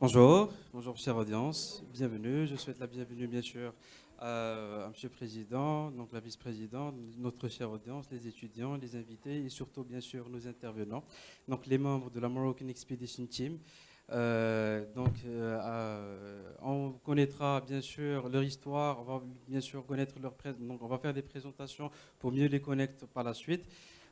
Bonjour, bonjour chère audience, bienvenue. Je souhaite la bienvenue bien sûr à, M. Monsieur le Président, donc la vice-présidente, notre chère audience, les étudiants, les invités et surtout bien sûr nos intervenants, donc les membres de la Moroccan Expedition Team. Euh, donc, euh, on connaîtra bien sûr leur histoire, on va bien sûr connaître leur donc on va faire des présentations pour mieux les connaître par la suite.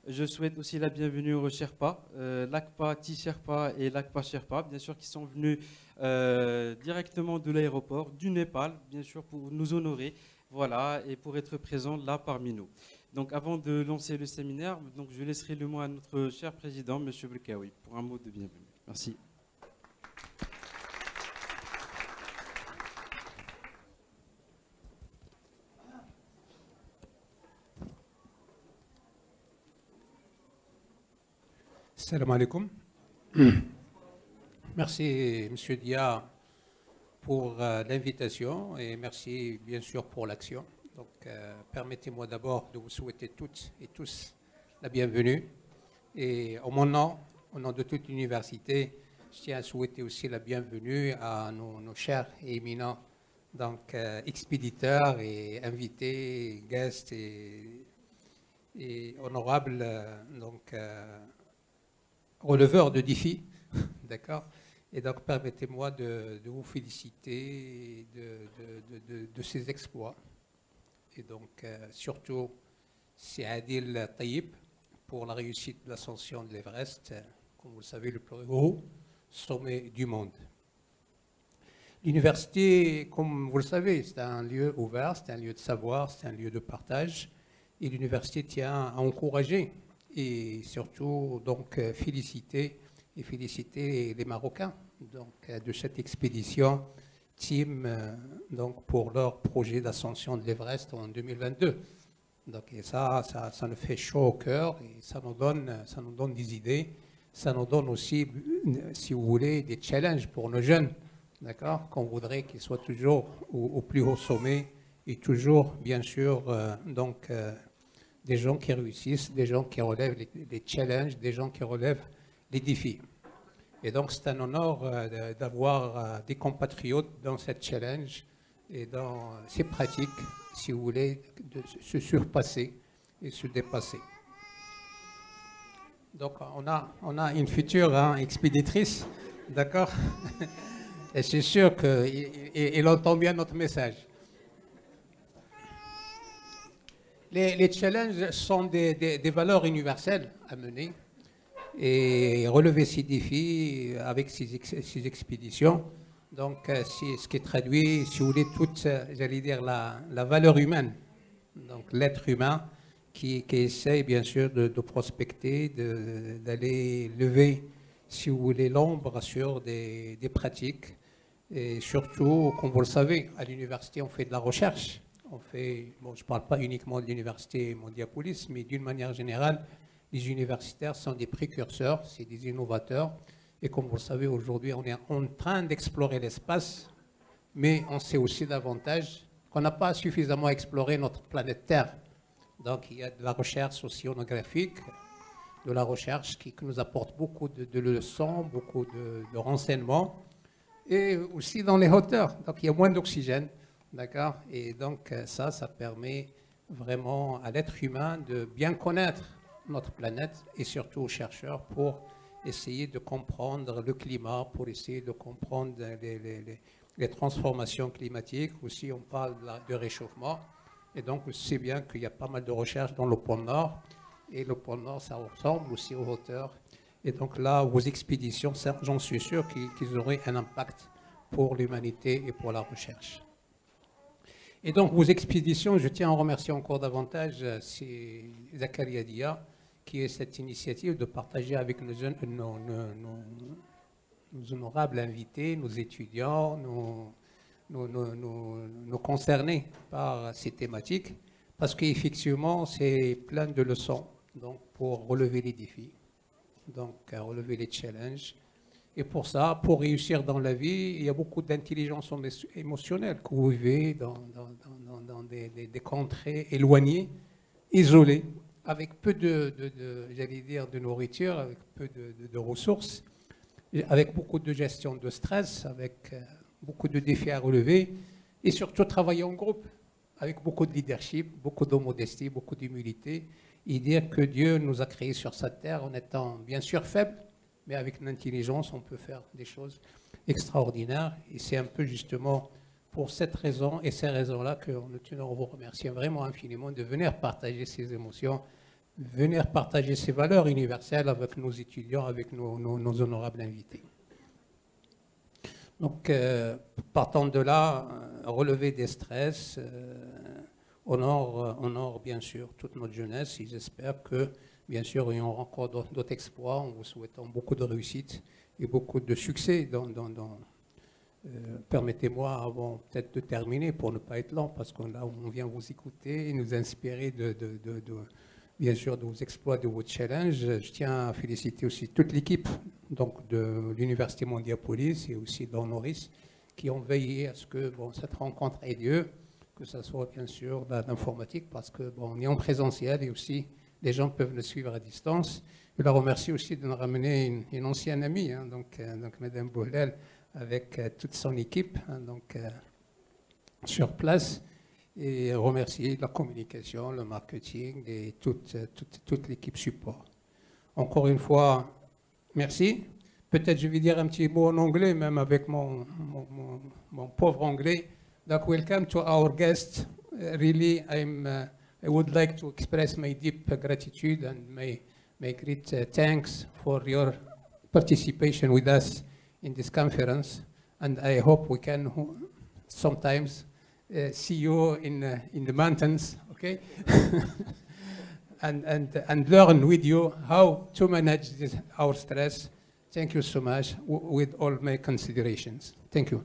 Je souhaite aussi la bienvenue aux Sherpas, euh, l'ACPA T-Sherpa et l'ACPA Sherpa, bien sûr, qui sont venus euh, directement de l'aéroport du Népal, bien sûr, pour nous honorer, voilà, et pour être présents là parmi nous. Donc, avant de lancer le séminaire, donc, je laisserai le mot à notre cher président, M. Bulkaoui, pour un mot de bienvenue. Merci. Salam alaikum. Merci, Monsieur Dia, pour euh, l'invitation et merci, bien sûr, pour l'action. Donc, euh, permettez-moi d'abord de vous souhaiter toutes et tous la bienvenue. Et au mon nom, au nom de toute l'université, je tiens à souhaiter aussi la bienvenue à nos, chers et éminents donc, euh, expéditeurs et invités, guests et, et honorables donc, releveur de défis, d'accord? Et donc, permettez-moi de, vous féliciter de, ces exploits. Et donc, euh, surtout, c'est Adil Taïb pour la réussite de l'ascension de l'Everest, comme vous le savez, le plus haut sommet du monde. L'université, comme vous le savez, c'est un lieu ouvert, c'est un lieu de savoir, c'est un lieu de partage. Et l'université tient à encourager et surtout donc euh, féliciter et féliciter les Marocains donc, euh, de cette expédition team euh, donc, pour leur projet d'ascension de l'Everest en 2022. Donc, et ça, ça, ça, nous fait chaud au cœur et ça nous, donne, ça nous donne des idées. Ça nous donne aussi, si vous voulez, des challenges pour nos jeunes, d'accord Qu'on voudrait qu'ils soient toujours au, plus haut sommet et toujours, bien sûr, donc, des gens qui réussissent, des gens qui relèvent les, challenges, des gens qui relèvent les défis. Et donc c'est un honneur euh, d'avoir euh, des compatriotes dans cette challenge et dans ces pratiques, si vous voulez, de se surpasser et se dépasser. Donc on a, on a une future hein, expéditrice, d'accord? Et c'est sûr qu'il entend bien notre message. Les, challenges sont des, valeurs universelles à mener et relever ces défis avec ces, expéditions. Donc, euh, c'est ce qui traduit, si vous voulez, toute, j'allais dire, la, valeur humaine. Donc, l'être humain qui, essaye, bien sûr, de, prospecter, d'aller lever, si vous voulez, l'ombre sur des pratiques. Et surtout, comme vous le savez, à l'université, on fait de la recherche. On fait, bon, je ne parle pas uniquement de l'université Mondiapolis, mais d'une manière générale, les universitaires sont des précurseurs, c'est des innovateurs. Et comme vous le savez, aujourd'hui, on est en train d'explorer l'espace, mais on sait aussi davantage qu'on n'a pas suffisamment exploré notre planète Terre. Donc il y a de la recherche océanographique, de la recherche qui, nous apporte beaucoup de, leçons, beaucoup de, de renseignements, et aussi dans les hauteurs. Donc il y a moins d'oxygène. D'accord? Et donc euh, ça, ça permet vraiment à l'être humain de bien connaître notre planète et surtout aux chercheurs pour essayer de comprendre le climat, pour essayer de comprendre les, transformations climatiques. Aussi, on parle de, réchauffement. Et donc, c'est bien qu'il y a pas mal de recherches dans le pôle Nord. Et le pôle Nord, ça ressemble aussi aux hauteurs. Et donc là, vos expéditions, j'en suis sûr qu'ils auraient un impact pour l'humanité et pour la recherche. Et donc, vos expéditions, je tiens à remercier encore davantage euh, Zakaria Dia, qui est cette initiative de partager avec nos, nos, honorables invités, nos étudiants, nos, concernés par ces thématiques, parce qu'effectivement, c'est plein de leçons donc, pour relever les défis, donc relever les challenges, et pour ça, pour réussir dans la vie, il y a beaucoup d'intelligence émotionnelle que vous vivez dans, des, contrées éloignées, isolées, avec peu de, j'allais dire, de nourriture, avec peu de, ressources. avec beaucoup de gestion de stress, avec euh, beaucoup de défis à relever, et surtout travailler en groupe, avec beaucoup de leadership, beaucoup de modestie, beaucoup d'humilité, et dire que Dieu nous a créés sur cette terre en étant bien sûr faibles, mais avec l'intelligence, on peut faire des choses extraordinaires. Et c'est un peu justement pour cette raison et ces raisons-là que nous tenons à vous remercier vraiment infiniment de venir partager ces émotions, venir partager ces valeurs universelles avec nos étudiants, avec nos, honorables invités. Donc, euh, partant de là, euh, relever des stress, euh, honore, bien sûr toute notre jeunesse j'espère que Bien sûr, aura encore d'autres exploits en vous souhaitant beaucoup de réussite et beaucoup de succès dans, euh, Permettez-moi, avant peut-être de terminer, pour ne pas être lent, parce qu'on on vient vous écouter et nous inspirer de, bien sûr de vos exploits, de vos challenges. Je tiens à féliciter aussi toute l'équipe de l'Université Mondiapolis et aussi d'Honoris qui ont veillé à ce que bon, cette rencontre ait lieu, que ce soit bien sûr d'informatique, parce que bon, on est en présentiel et aussi les gens peuvent le suivre à distance. Je la remercie aussi de nous ramener une, ancienne amie, hein, donc, euh, donc Boulel, avec euh, toute son équipe hein, donc, euh, sur place. Et remercier la communication, le marketing et toute, toute, l'équipe support. Encore une fois, merci. Peut-être je vais dire un petit mot en anglais, même avec mon, pauvre anglais. Donc, welcome to our guest. really, I'm. Uh, I would like to express my deep gratitude and my, my great uh, thanks for your participation with us in this conference. And I hope we can sometimes uh, see you in, uh, in the mountains, okay? and, and, and learn with you how to manage this, our stress. Thank you so much with all my considerations. Thank you.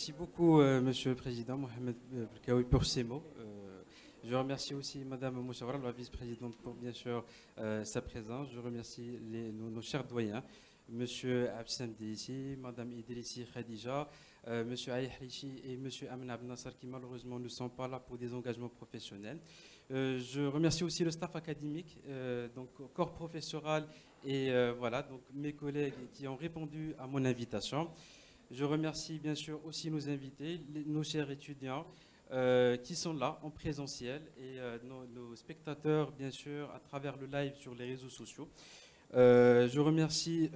Merci beaucoup, euh, Monsieur le Président Mohamed Kaoui, pour ces mots. Euh, je remercie aussi Madame Mouchawara, la vice-présidente, pour bien sûr euh, sa présence. Je remercie nos, chers doyens, Monsieur Absem ici, Madame Idrissi Khadija, Monsieur Aïe et Monsieur Amin Abnassar qui malheureusement ne sont pas là pour des engagements professionnels. je remercie aussi le staff académique, donc corps professoral et voilà, donc mes collègues qui ont répondu à mon invitation. Je remercie bien sûr aussi nos invités, nos chers étudiants euh, qui sont là en présentiel et euh, nos, spectateurs bien sûr à travers le live sur les réseaux sociaux. Euh, je remercie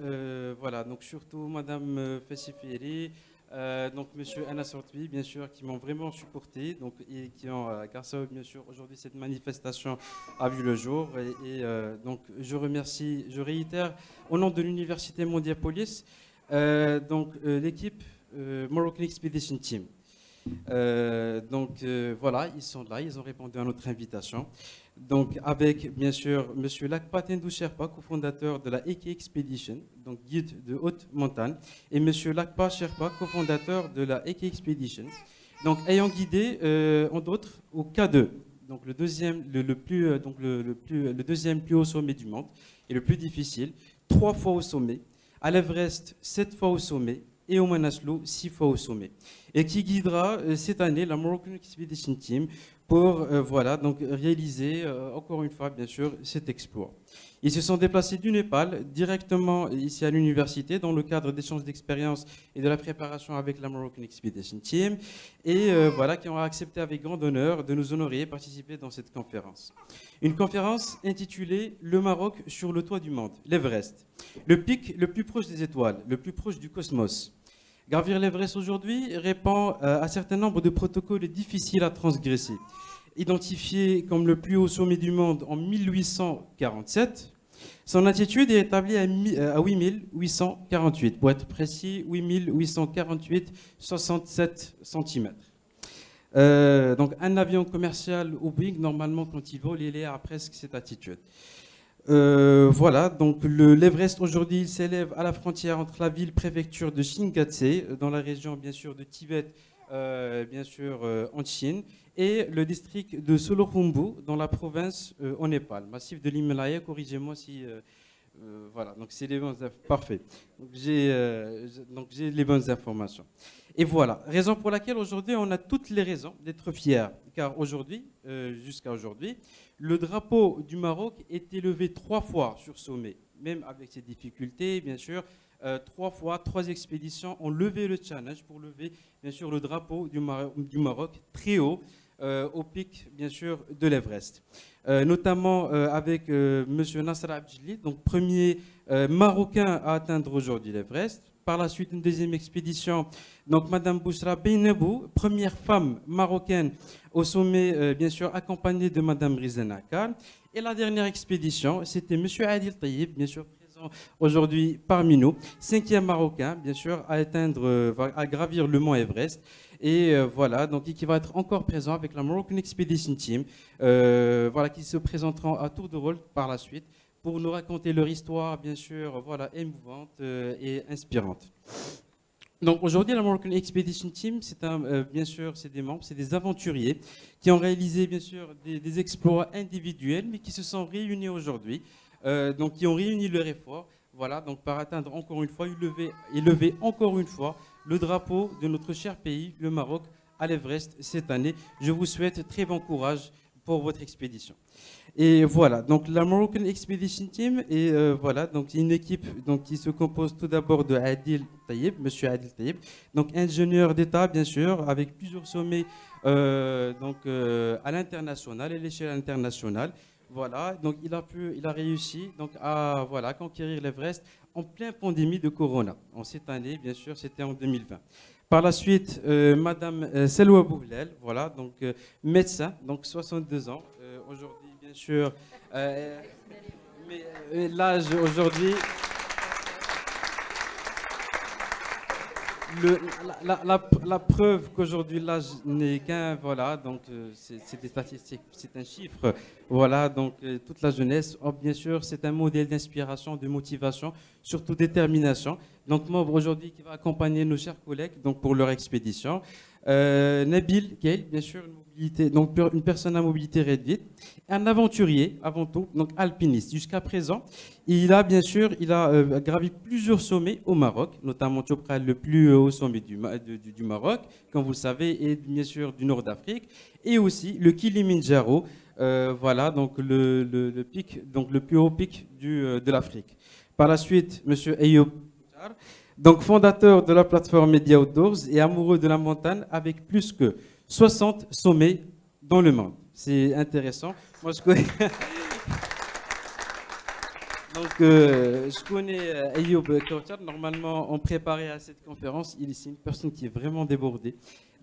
voilà, donc surtout Madame Fessiferi, donc Monsieur Anna Sortui, bien sûr, qui m'ont vraiment supporté, donc et qui ont, à eux, bien sûr, aujourd'hui cette manifestation a vu le jour. Et, donc je remercie, je réitère au nom de l'Université Mondiapolis euh, donc, euh, l'équipe euh, Moroccan Expedition Team. donc voilà, ils sont là, ils ont répondu à notre invitation. Donc avec bien sûr Monsieur Lakpa Tendou Sherpa, cofondateur de la Eke Expedition, donc guide de haute montagne, et Monsieur Lakpa Sherpa, cofondateur de la Eke Expedition, donc ayant guidé en d'autres au K2, donc le deuxième, le, plus, donc le, plus, le deuxième plus haut sommet du monde et le plus difficile, trois fois au sommet, à l'Everest sept fois au sommet et au Manaslu six fois au sommet. Et qui guidera euh, cette année la Moroccan Expedition Team pour euh, voilà, donc réaliser euh, encore une fois bien sûr cet exploit. Ils se sont déplacés du Népal directement ici à l'université dans le cadre d'échanges d'expériences et de la préparation avec la Moroccan Expedition Team et euh, voilà qui ont accepté avec grand honneur de nous honorer et participer dans cette conférence. Une conférence intitulée Le Maroc sur le toit du monde, l'Everest, le pic le plus proche des étoiles, le plus proche du cosmos. Gravir l'Everest aujourd'hui répond à un certain nombre de protocoles difficiles à transgresser. Identifié comme le plus haut sommet du monde en 1847, son altitude est établie à 8848, pour être précis, 8848, 67 cm. donc un avion commercial au Boeing, normalement quand il vole, il est à presque cette altitude. Euh, voilà, donc l'Everest aujourd'hui s'élève à la frontière entre la ville-préfecture de Shingatse, dans la région bien sûr de Tibet, euh, bien sûr euh, en Chine, et le district de Solokhumbu dans la province au Népal, massif de l'Himalaya. Corrigez-moi si. Voilà, donc c'est les bonnes. Parfait. Donc j'ai les bonnes informations. Et voilà, raison pour laquelle aujourd'hui on a toutes les raisons d'être fiers, car aujourd'hui, jusqu'à aujourd'hui, le drapeau du Maroc est élevé trois fois sur sommet, même avec ses difficultés, bien sûr. Euh, trois fois, trois expéditions ont levé le challenge pour lever, bien sûr, le drapeau du, Maroc très haut, euh, au pic, bien sûr, de l'Everest. notamment avec M. Nasser Abdjili, donc premier Marocain à atteindre aujourd'hui l'Everest par la suite une deuxième expédition. Donc Madame Bouchra Beynebou, première femme marocaine au sommet, euh, bien sûr, accompagnée de Madame Rizana Khan. Et la dernière expédition, c'était Monsieur Adil Tayyib, bien sûr, présent aujourd'hui parmi nous, cinquième marocain, bien sûr, à atteindre, euh, à gravir le mont Everest. Et euh, voilà, donc qui va être encore présent avec la Moroccan Expedition Team, voilà, qui se présenteront à tour de rôle par la suite pour nous raconter leur histoire, bien sûr, voilà, émouvante euh, et inspirante. Donc aujourd'hui, la Moroccan Expedition Team, c'est euh, bien sûr, c'est des membres, c'est des aventuriers qui ont réalisé bien sûr des, exploits individuels, mais qui se sont réunis aujourd'hui, euh, donc qui ont réuni leur effort, voilà, donc par atteindre encore une fois, et lever encore une fois le drapeau de notre cher pays, le Maroc, à l'Everest cette année. Je vous souhaite très bon courage pour votre expédition. Et voilà, donc la Moroccan Expedition Team est euh, voilà, donc une équipe donc, qui se compose tout d'abord de Adil monsieur Adil Taïb, donc ingénieur d'État bien sûr, avec plusieurs sommets euh, donc, euh, à l'international et l'échelle internationale. Voilà, donc il a pu, il a réussi donc à voilà conquérir l'Everest en pleine pandémie de Corona. En cette année, bien sûr, c'était en 2020. Par la suite, Madame Selwa Bouhlel, voilà, donc médecin, donc 62 ans, aujourd'hui sûr. Euh, mais euh, l'âge aujourd'hui. La, preuve qu'aujourd'hui l'âge n'est qu'un, voilà, donc euh, c'est des statistiques, c'est un chiffre, voilà, donc toute la jeunesse, oh, bien sûr, c'est un modèle d'inspiration, de motivation, surtout détermination. Donc moi aujourd'hui qui va accompagner nos chers collègues donc pour leur expédition, Nabil Keil, bien sûr, une personne à mobilité réduite, un aventurier avant tout, donc alpiniste. Jusqu'à présent, il a bien sûr, il a euh, gravi plusieurs sommets au Maroc, notamment le plus haut sommet du, du, Maroc, comme vous le savez, et bien sûr du nord d'Afrique, et aussi le Kilimanjaro, euh, voilà, donc le, le, pic, donc le plus haut pic du, euh, de l'Afrique. Par la suite, Monsieur Ayoub donc fondateur de la plateforme Media Outdoors et amoureux de la montagne avec plus que 60 sommets dans le monde. C'est intéressant. Moi, je connais. Donc, euh, je connais euh, Normalement, on préparait à cette conférence. Il est une personne qui est vraiment débordée.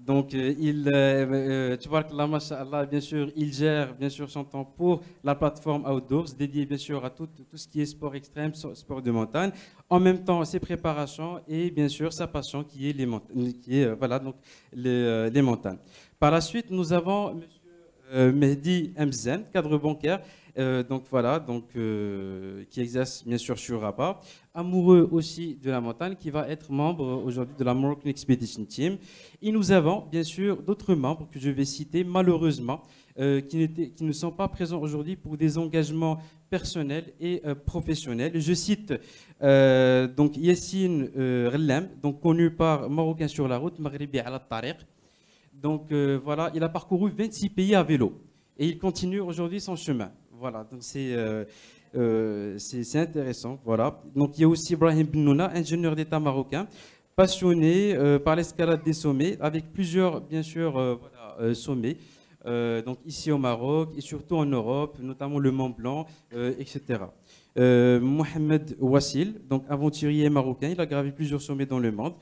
Donc, euh, il, tu vois que là, bien sûr, il gère bien sûr son temps pour la plateforme Outdoors, dédiée bien sûr à tout, tout ce qui est sport extrême, sport de montagne. En même temps, ses préparations et bien sûr sa passion qui est les, qui est, voilà, donc les, les, montagnes. Par la suite, nous avons M. Mehdi Mzen, cadre bancaire, euh, donc voilà, donc, euh, qui exerce bien sûr sur Rabat, amoureux aussi de la montagne, qui va être membre aujourd'hui de la Moroccan Expedition Team. Et nous avons bien sûr d'autres membres que je vais citer, malheureusement, euh, qui, ne sont pas présents aujourd'hui pour des engagements personnels et professionnels. Je cite donc Yassine Rellem, donc connu par Marocain sur la route, Maghribi al Tariq. Donc voilà, il a parcouru 26 pays à vélo et il continue aujourd'hui son chemin. Voilà, donc euh, euh, c'est intéressant. Voilà. Donc il y a aussi Ibrahim Benouna, ingénieur d'État marocain, passionné euh, par l'escalade des sommets, avec plusieurs, bien sûr, sommets. donc ici au Maroc et surtout en Europe, notamment le Mont Blanc, etc. Mohamed Wassil, donc aventurier marocain, il a gravi plusieurs sommets dans le monde.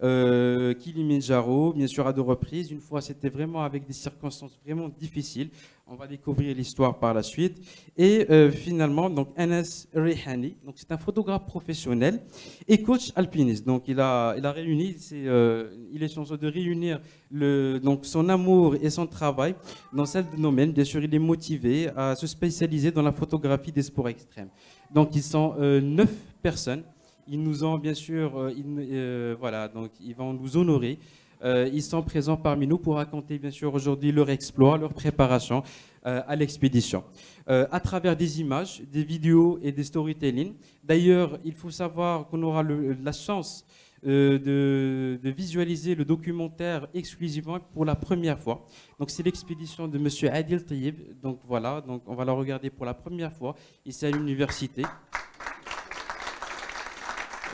Euh, Kilimanjaro, bien sûr à deux reprises. Une fois, c'était vraiment avec des circonstances vraiment difficiles. On va découvrir l'histoire par la suite. Et euh, finalement, donc Anas Rehani, donc c'est un photographe professionnel et coach alpiniste. Donc il a, il a réuni, euh, il est chanceux de réunir le, donc son amour et son travail dans celle de domaine. Bien sûr, il est motivé à se spécialiser dans la photographie des sports extrêmes. Donc ils sont euh, neuf personnes ils nous ont bien sûr, euh, euh, voilà, donc ils vont nous honorer. Euh, ils sont présents parmi nous pour raconter bien sûr aujourd'hui leur exploit, leur préparation à l'expédition, à travers des images, des vidéos et des storytelling. D'ailleurs, il faut savoir qu'on aura la chance de, de, visualiser le documentaire exclusivement pour la première fois. Donc c'est l'expédition de Monsieur Adil Tayyib. Donc voilà, donc on va la regarder pour la première fois ici à l'université.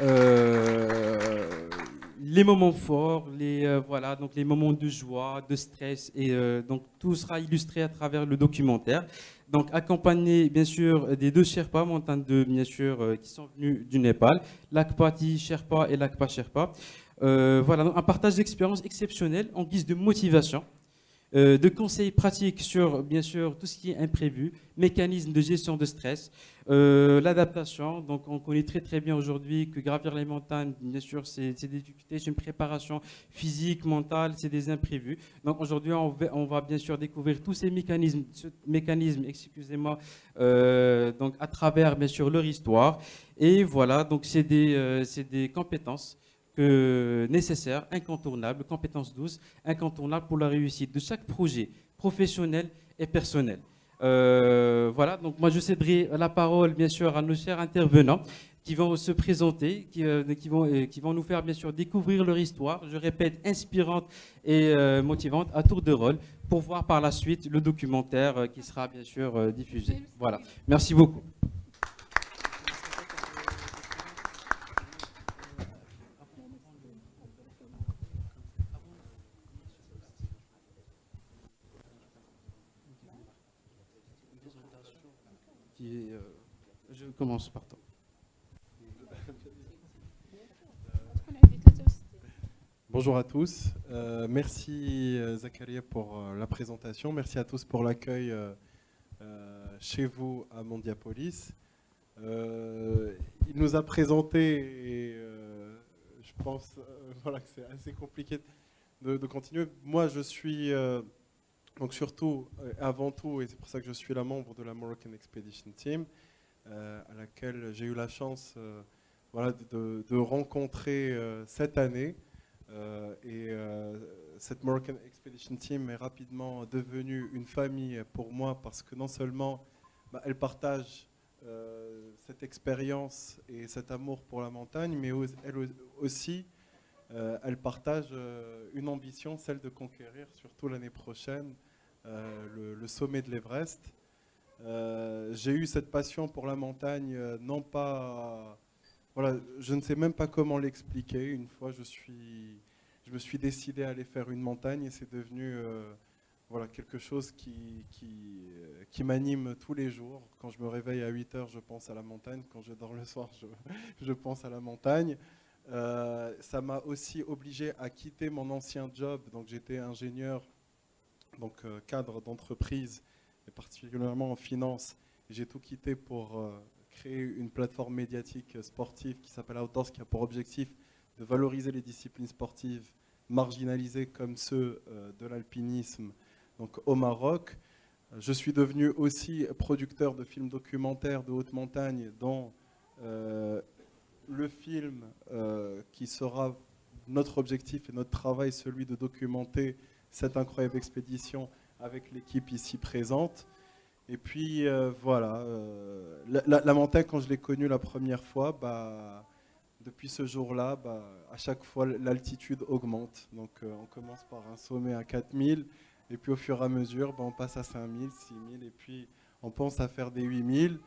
Euh, les moments forts, les, euh, voilà, donc les moments de joie, de stress, et euh, donc tout sera illustré à travers le documentaire. Donc accompagné bien sûr des deux Sherpas montants de bien sûr qui sont venus du Népal, l'Akpati Sherpa et l'Akpa Sherpa. voilà, donc un partage d'expériences exceptionnelles en guise de motivation. De conseils pratiques sur, bien sûr, tout ce qui est imprévu, mécanismes de gestion de stress, euh, l'adaptation, donc on connaît très très bien aujourd'hui que gravir les montagnes, bien sûr, c'est des difficultés, c'est une préparation physique, mentale, c'est des imprévus. Donc aujourd'hui, on, va bien sûr découvrir tous ces mécanismes, excusez-moi, euh, donc à travers bien sûr leur histoire. Et voilà, donc c'est des, euh, des compétences que, nécessaires, incontournables, compétences douces, incontournables pour la réussite de chaque projet professionnel et personnel. Euh, voilà, donc moi je céderai la parole bien sûr à nos chers intervenants qui vont se présenter, qui, euh, euh, qui vont nous faire bien sûr découvrir leur histoire, je répète, inspirante et motivante à tour de rôle, pour voir par la suite le documentaire qui sera bien sûr diffusé. Voilà, merci beaucoup. Euh, je commence par toi. Bonjour à tous. Euh, merci euh, Zakaria pour la présentation. Merci à tous pour l'accueil chez vous à Mondiapolis. il nous a présenté et je pense voilà, que c'est assez compliqué de, continuer. Moi, je suis donc surtout, euh, avant tout, et c'est pour ça que je suis la membre de la Moroccan Expedition Team, euh, à laquelle j'ai eu la chance euh, voilà, de, rencontrer cette année. et cette Moroccan Expedition Team est rapidement devenue une famille pour moi parce que non seulement bah, elle partage cette expérience et cet amour pour la montagne, mais elle aussi, elle partage une ambition, celle de conquérir, surtout l'année prochaine, euh, le, sommet de l'Everest. Euh, j'ai eu cette passion pour la montagne, euh, non pas... Voilà, je ne sais même pas comment l'expliquer. Une fois, je, suis, je me suis décidé à aller faire une montagne et c'est devenu voilà, quelque chose qui, qui, qui m'anime tous les jours. Quand je me réveille à 8 heures, je pense à la montagne. Quand je dors le soir, je, je pense à la montagne. ça m'a aussi obligé à quitter mon ancien job. Donc j'étais ingénieur donc euh, cadre d'entreprise, et particulièrement en finance. J'ai tout quitté pour euh, créer une plateforme médiatique sportive qui s'appelle Outdoors, qui a pour objectif de valoriser les disciplines sportives marginalisées comme ceux euh, de l'alpinisme donc au Maroc. Je suis devenu aussi producteur de films documentaires de haute montagne, dont le film qui sera notre objectif et notre travail, celui de documenter cette incroyable expédition avec l'équipe ici présente. Et puis euh, voilà, euh, la, montagne, quand je l'ai connue la première fois, bah, depuis ce jour-là, bah, à chaque fois, l'altitude augmente. Donc euh, on commence par un sommet à 4000, et puis au fur et à mesure, bah, on passe à 5000, 6000, et puis on pense à faire des 8000.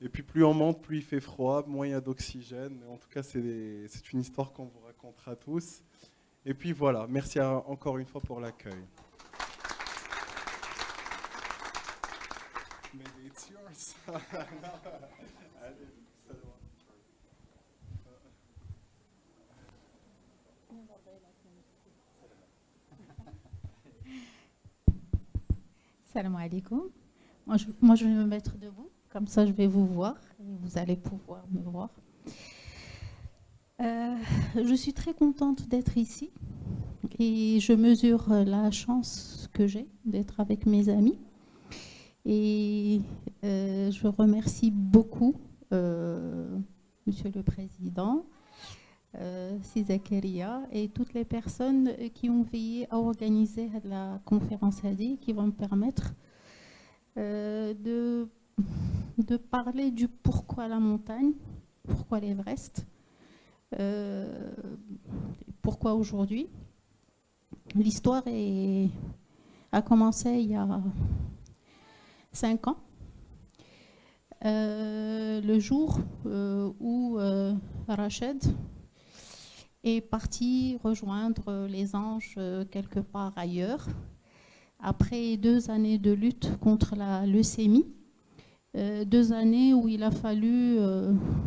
Et puis plus on monte, plus il fait froid, moins il y a d'oxygène. En tout cas, c'est une histoire qu'on vous racontera tous. Et puis voilà, merci encore une fois pour l'accueil. Salam alaikum. Moi je, moi, je vais me mettre debout, comme ça je vais vous voir et vous allez pouvoir me voir. Euh, je suis très contente d'être ici et je mesure la chance que j'ai d'être avec mes amis. Et euh, je remercie beaucoup euh, Monsieur le Président, euh, et toutes les personnes qui ont veillé à organiser la conférence ADI qui vont me permettre de, parler du pourquoi la montagne, pourquoi l'Everest, pourquoi aujourd'hui? L'histoire a commencé il y a cinq ans. Euh, le jour euh, où Rachid est parti rejoindre les anges quelque part ailleurs, après deux années de lutte contre la leucémie, deux années où il a fallu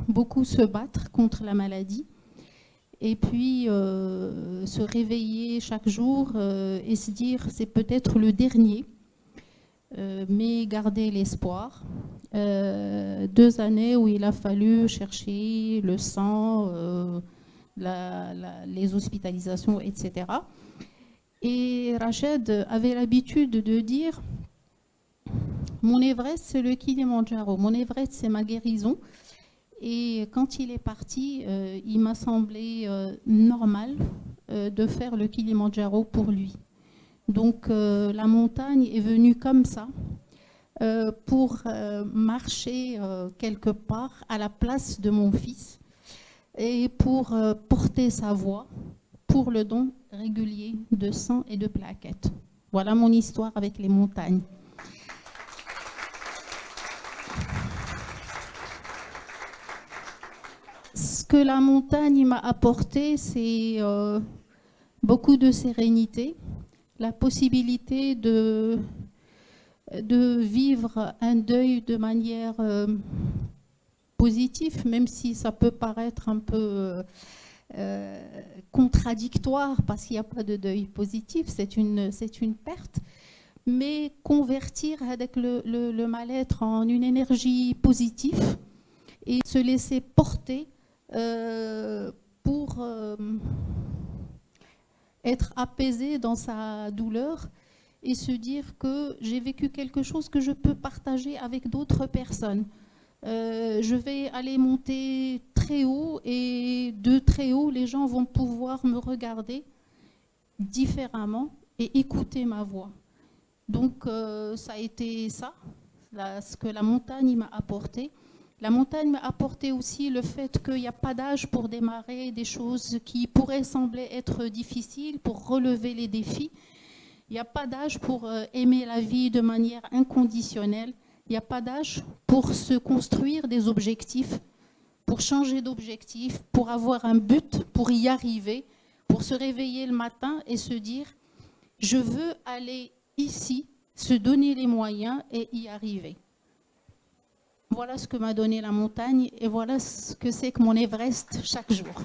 beaucoup se battre contre la maladie et puis euh, se réveiller chaque jour euh, et se dire c'est peut-être le dernier, euh, mais garder l'espoir. deux années où il a fallu chercher le sang, les hospitalisations, etc. Et Rachid avait l'habitude de dire Mon Everest, c'est le Kilimanjaro, mon Everest, c'est ma guérison. Et quand il est parti, euh, il m'a semblé euh, normal euh, de faire le Kilimanjaro pour lui. Donc la montagne est venue comme ça pour marcher quelque part à la place de mon fils et pour porter sa voix pour le don régulier de sang et de plaquettes. Voilà mon histoire avec les montagnes. ce que la montagne m'a apporté, c'est euh, beaucoup de sérénité, la possibilité de, vivre un deuil de manière euh, positive, même si ça peut paraître un peu euh, contradictoire parce qu'il n'y a pas de deuil positif, c'est une, une perte. Mais convertir avec le, le mal-être en une énergie positive et se laisser porter euh, pour euh, être apaisé dans sa douleur et se dire que j'ai vécu quelque chose que je peux partager avec d'autres personnes. Euh, je vais aller monter très haut et de très haut, les gens vont pouvoir me regarder différemment et écouter ma voix. Donc ça a été ça, ce que la montagne m'a apporté. La montagne m'a apporté aussi le fait qu'il n'y a pas d'âge pour démarrer des choses qui pourraient sembler être difficiles, pour relever les défis. Il n'y a pas d'âge pour euh, aimer la vie de manière inconditionnelle. Il n'y a pas d'âge pour se construire des objectifs, pour changer d'objectif, pour avoir un but, pour y arriver, pour se réveiller le matin et se dire, je veux aller ici, se donner les moyens et y arriver. Voilà ce que m'a donné la montagne et voilà ce que c'est que mon Everest chaque jour.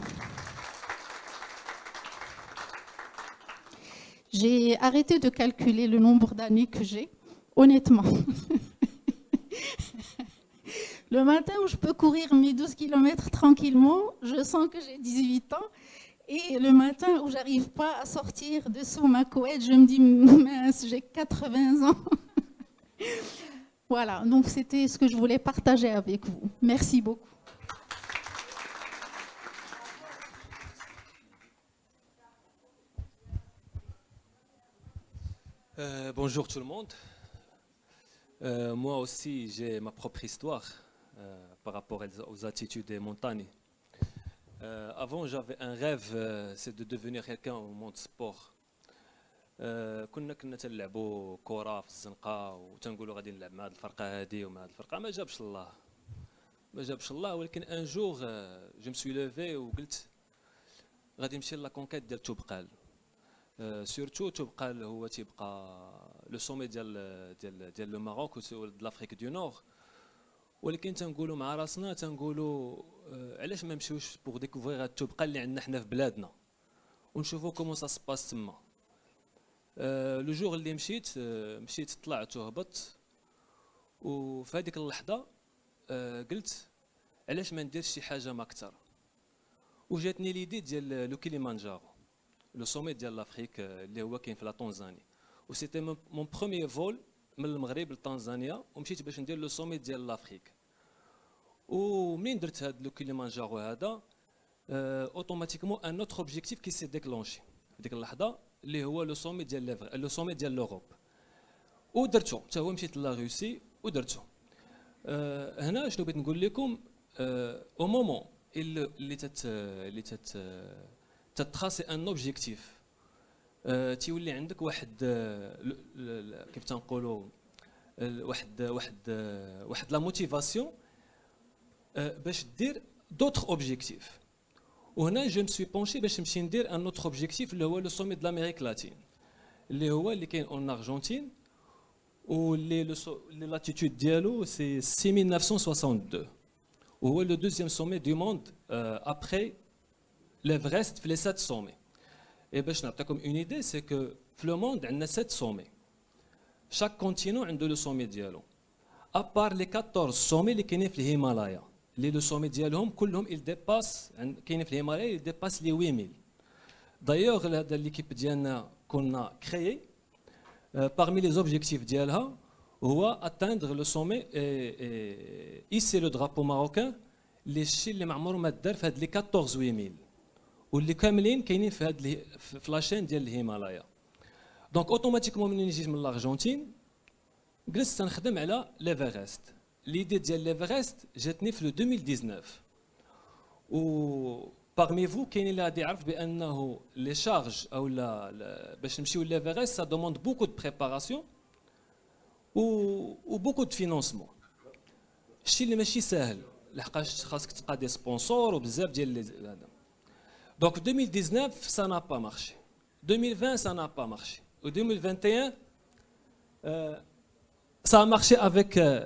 J'ai arrêté de calculer le nombre d'années que j'ai, honnêtement. le matin où je peux courir mes 12 km tranquillement, je sens que j'ai 18 ans. Et le matin où j'arrive pas à sortir dessous ma couette, je me dis, mince, j'ai 80 ans. Voilà, donc c'était ce que je voulais partager avec vous. Merci beaucoup. Euh, bonjour tout le monde. Euh, moi aussi, j'ai ma propre histoire euh, par rapport aux attitudes des montagnes. avant, j'avais un rêve, c'est de devenir quelqu'un au monde sport. آه، كنا كنا تلعبوا كره في الزنقة وتنقولوا غادي نلعب مع هذه الفرقة هذه ومع هذه الفرقة. ما جابش الله. ما جابش الله ولكن ان جور جو مسوي لوفي وقلت غادي نمشي لا كونكيت ديال توبقال. سورتو توبقال هو تيبقى لو سومي ديال ديال ديال لو ماروك لافريك دو نور ولكن تنقولوا مع راسنا تنقولوا آه، علاش ما نمشيوش بوغ ديكوفري هاد اللي عندنا حنا في بلادنا؟ ونشوفوا كومون سا سباس تما. آه، لو جور اللي مشيت آه، مشيت طلعت وهبطت. وفي هذيك اللحظة آه، قلت علاش ما نديرش شي حاجة ما أكثر. وجاتني ليدي ديال لو كيليمانجارو لو سومي ديال لافريك اللي هو كاين في لا تنزانيا سيتي مون بروميير فول من المغرب لطنزانيا ومشيت باش ندير لو سومي ديال لافريك. ومنين درت هاد لو كيليمانجارو هذا؟ اوتوماتيكمون ان اوتر اوبجيكتيف كي سي ديكلونشي ديك اللحظة اللي هو لو سومي ديال لو سومي ديال لوروب ودرتو حتى هو مشيت لا روسي ودرتو أه هنا شنو بغيت نقول لكم؟ أه أو مومون اللي تت اللي تت تتخاسي ان اوبجيكتيف آه، تيولي عندك واحد آه، كيف تنقولوا واحد واحد آه، واحد لا موتيفاسيون باش دير دوطخ اوبجيكتيف وهنا جو مسوي بونشي باش نمشي ندير ان اوتر اوبجيكتيف اللي هو لو سومي دو لامريك لاتين اللي هو اللي كاين اون ارجنتين واللي لو سو- اللي لاتيتود ديالو سي 6962 وهو لو دوزيام سومي دو موند ابخي ليفرست في لي 7 سومي Et باش نعطيكم اون ايدي سي كو في لو موند عندنا 7 سومي شاك كونتينون عنده لو سومي ديالو ابار لي 14 سومي اللي كاينين في الهيمالايا اللي لو سومي ديالهم كلهم il ديباس كاينين في الهيمالايا il ديباس لي 8000 دايوغ هذا ليكيب ديالنا كنا كريي parmi les objectifs ديالها هو atteindre le sommet et, et hisser le drapeau marocain. اللي الشيء اللي ما عمره ما دار في هاد لي 14 8000 واللي كاملين كاينين في هاد في لاشين ديال الهيمالايا. دونك اوتوماتيكمون ملي جيت من الارجنتين جلست تنخدم على ليفرست ليدي ديال ليفرست جاتني في لو 2019 و parmi vous كاين اللي غادي يعرف بانه لي شارج او لا لا- باش نمشيو ليفرست سا دوموند بوكو دو بريباراسيون و و بوكو دو فينونسمون الشيء اللي ماشي ساهل لحقاش خاصك تلقى دي سبونسور وبزاف ديال لي هذا Donc 2019, ça n'a pas marché. 2020, ça n'a pas marché. Ou 2021, euh, ça a marché avec euh,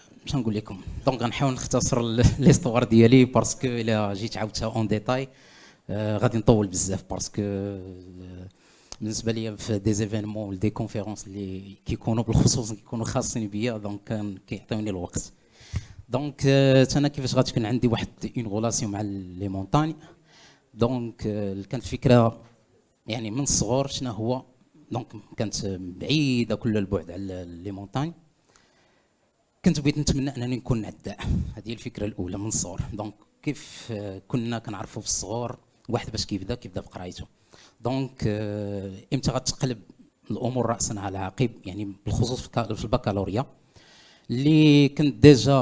باش نقول لكم. دونك غنحاول نختصر ليستوار ديالي باسكو إلا جيت عاودتها اون ديتاي آه، غادي نطول بزاف باسكو آه، بالنسبة لي في دي زيفينمون ولا دي كونفيرونس اللي كيكونوا بالخصوص كيكونوا خاصين بيا دونك كان كيعطيوني الوقت. دونك آه، أنا كيفاش غتكون عندي واحد اون غولاسيون مع لي مونتاني دونك آه، كانت الفكرة يعني من الصغر شنو هو. دونك كانت بعيدة كل البعد على لي مونتاني كنت بغيت نتمنى أنني نكون عداء. هذه هي الفكرة الأولى من الصغر دونك كيف آه، كنا كنعرفوا في الصغر واحد باش كيبدا كيبدا بقرايته دونك إمتى غتقلب الأمور راسا على عقب يعني بالخصوص في البكالوريا. اللي كنت ديجا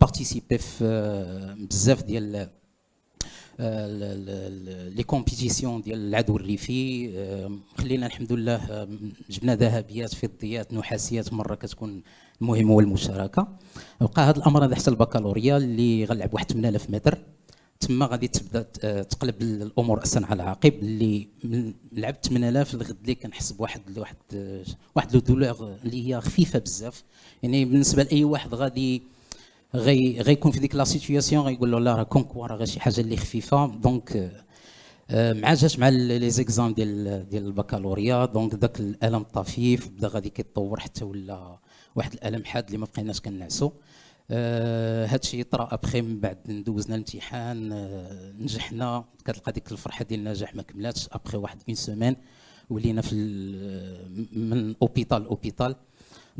بارتيسيبي في آه، بزاف ديال لي كومبيتيسيون ديال العدو الريفي آه، خلينا الحمد لله آه، جبنا ذهبيات فضيات نحاسيات مرة كتكون المهم هو المشاركه بقى هذا الأمر هذا حتى البكالوريا اللي غنلعب واحد 8000 متر. تما غادي تبدأ آه، تقلب الأمور اسن على عقب اللي لعبت 8000 الغد اللي كنحس بواحد واحد آه، واحد لو دولور اللي هي خفيفة بزاف. يعني بالنسبة لأي واحد غادي غي غيكون في ديك لا سيتوياسيون غيقول له لا راه كونكوا راه غير شي حاجة اللي خفيفة. دونك آه، مع جات مع لي زيكزام ديال ديال البكالوريا. دونك داك الألم الطفيف بدا غادي كيتطور حتى ولا واحد الألم حاد اللي ما بقيناش كنعسو. آه هادشي طرا ابخي من بعد ندوزنا الامتحان آه نجحنا. كتلقى ديك الفرحة ديال النجاح ما كملاتش. ابخي واحد اون سيمين ولينا في من اوبيتال اوبيتال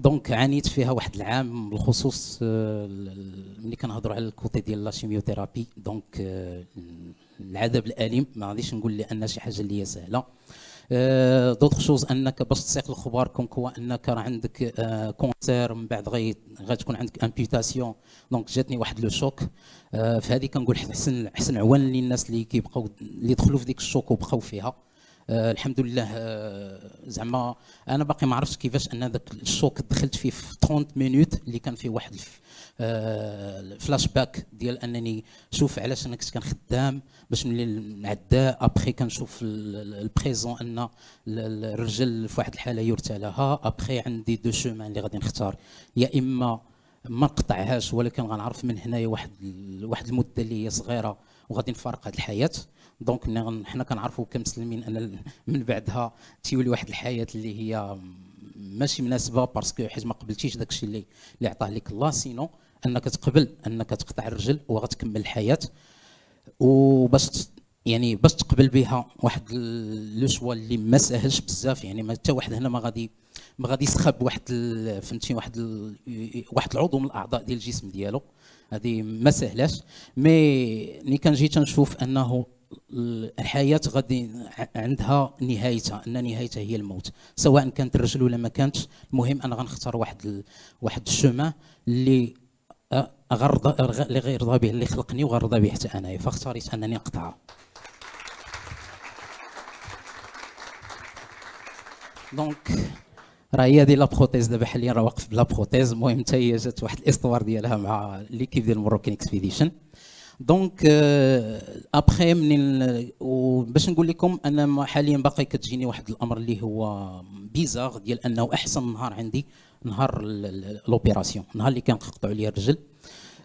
دونك عانيت فيها واحد العام بالخصوص آه، ملي كنهضروا على الكوتي ديال لا شيميوثيرابي. دونك آه، العذاب الأليم ما غاديش نقول لأن شي حاجة اللي هي سهلة. آه، دوطخ شوز أنك باش تسيق الخبار كون كوا أنك راه عندك آه، كونسير من بعد غتكون عندك امبيوتاسيون دونك جاتني واحد لو شوك. آه، فهذه كنقول حسن حسن عوان للناس اللي كيبقاو اللي دخلوا في ديك الشوك وبقاو فيها. آه، الحمد لله آه، زعما أنا باقي ما عرفتش كيفاش أن ذاك الشوك دخلت فيه في 30 مينوت اللي كان فيه واحد آه، الفلاش باك ديال أنني شوف علاش أنا كنت كنخدام باش ملي نعدى أبخي كنشوف ال- ال- البريزون أن ال- ال- الرجل في واحد الحالة يرثى لها أبخي عندي دو شومان اللي غادي نختار يا إما ما نقطعهاش ولكن غنعرف من هنايا واحد واحد المدة اللي هي صغيرة وغادي نفارق هذه الحياة. دونك حنا كنعرفوا كمسلمين أن من بعدها تيولي واحد الحياة اللي هي ماشي مناسبة باسكو حيت ما قبلتيش داك الشيء اللي اللي عطاه لك الله. سينو أنك تقبل أنك تقطع الرجل وغتكمل الحياة. وباش يعني باش تقبل بها واحد لو شوا اللي ما ساهلش بزاف. يعني ما حتى واحد هنا ما غادي ما غادي يسخب واحد فهمتي واحد واحد العضو من الأعضاء ديال الجسم ديالو. هذه ما سهلاش. مي ملي كنجي تنشوف أنه الحياة غادي عندها نهايتها أن نهايتها هي الموت. سواء كانت الرجل ولا ما كانتش المهم أنا غنختار واحد ال... واحد الشومان اللي أ- غرضى غ- اللي غيرضى به اللي خلقني وغرضى به حتى أنايا. فاختاريت أنني نقطعها دونك راه هي هذه لا بروتيز. دابا حاليا راه واقف بلا بروتيز. المهم حتى هي جات واحد الاستوار ديالها مع ليكيب ديال المروكين اكسبيديشن دونك ابخي منين وباش نقول لكم أنا حاليا باقي كتجيني واحد الأمر اللي هو بيزار ديال أنه أحسن نهار عندي نهار لوبيراسيون نهار اللي كان قطعوا لي الرجل.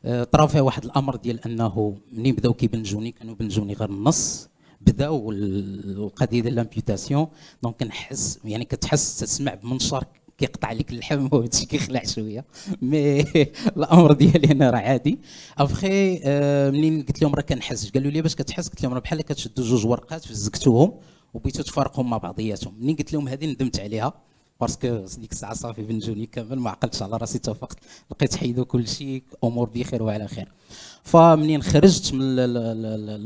آه، طرا فيه واحد الأمر ديال أنه منين بداو كيبنجوني كانوا بنجوني غير النص بداو ال- القضية ديال لامبيوتاسيون دونك كنحس يعني كتحس تسمع بمنشار كيقطع لك اللحم وهادشي كيخلع شوية. مي الأمر ديالي أنا راه عادي. ابخي آه، منين قلت لهم راه كنحس قالوا لي باش كتحس؟ قلت لهم راه بحال كتشدوا جوج ورقات فزكتوهم وبغيتوا تفارقهم مع بعضياتهم. منين قلت لهم هذه ندمت عليها؟ باسكو ديك الساعة صافي بنجوني كامل ما عقلتش على راسي اتفقت لقيت حيدوا كل شيء أمور بخير وعلى خير. فمنين خرجت من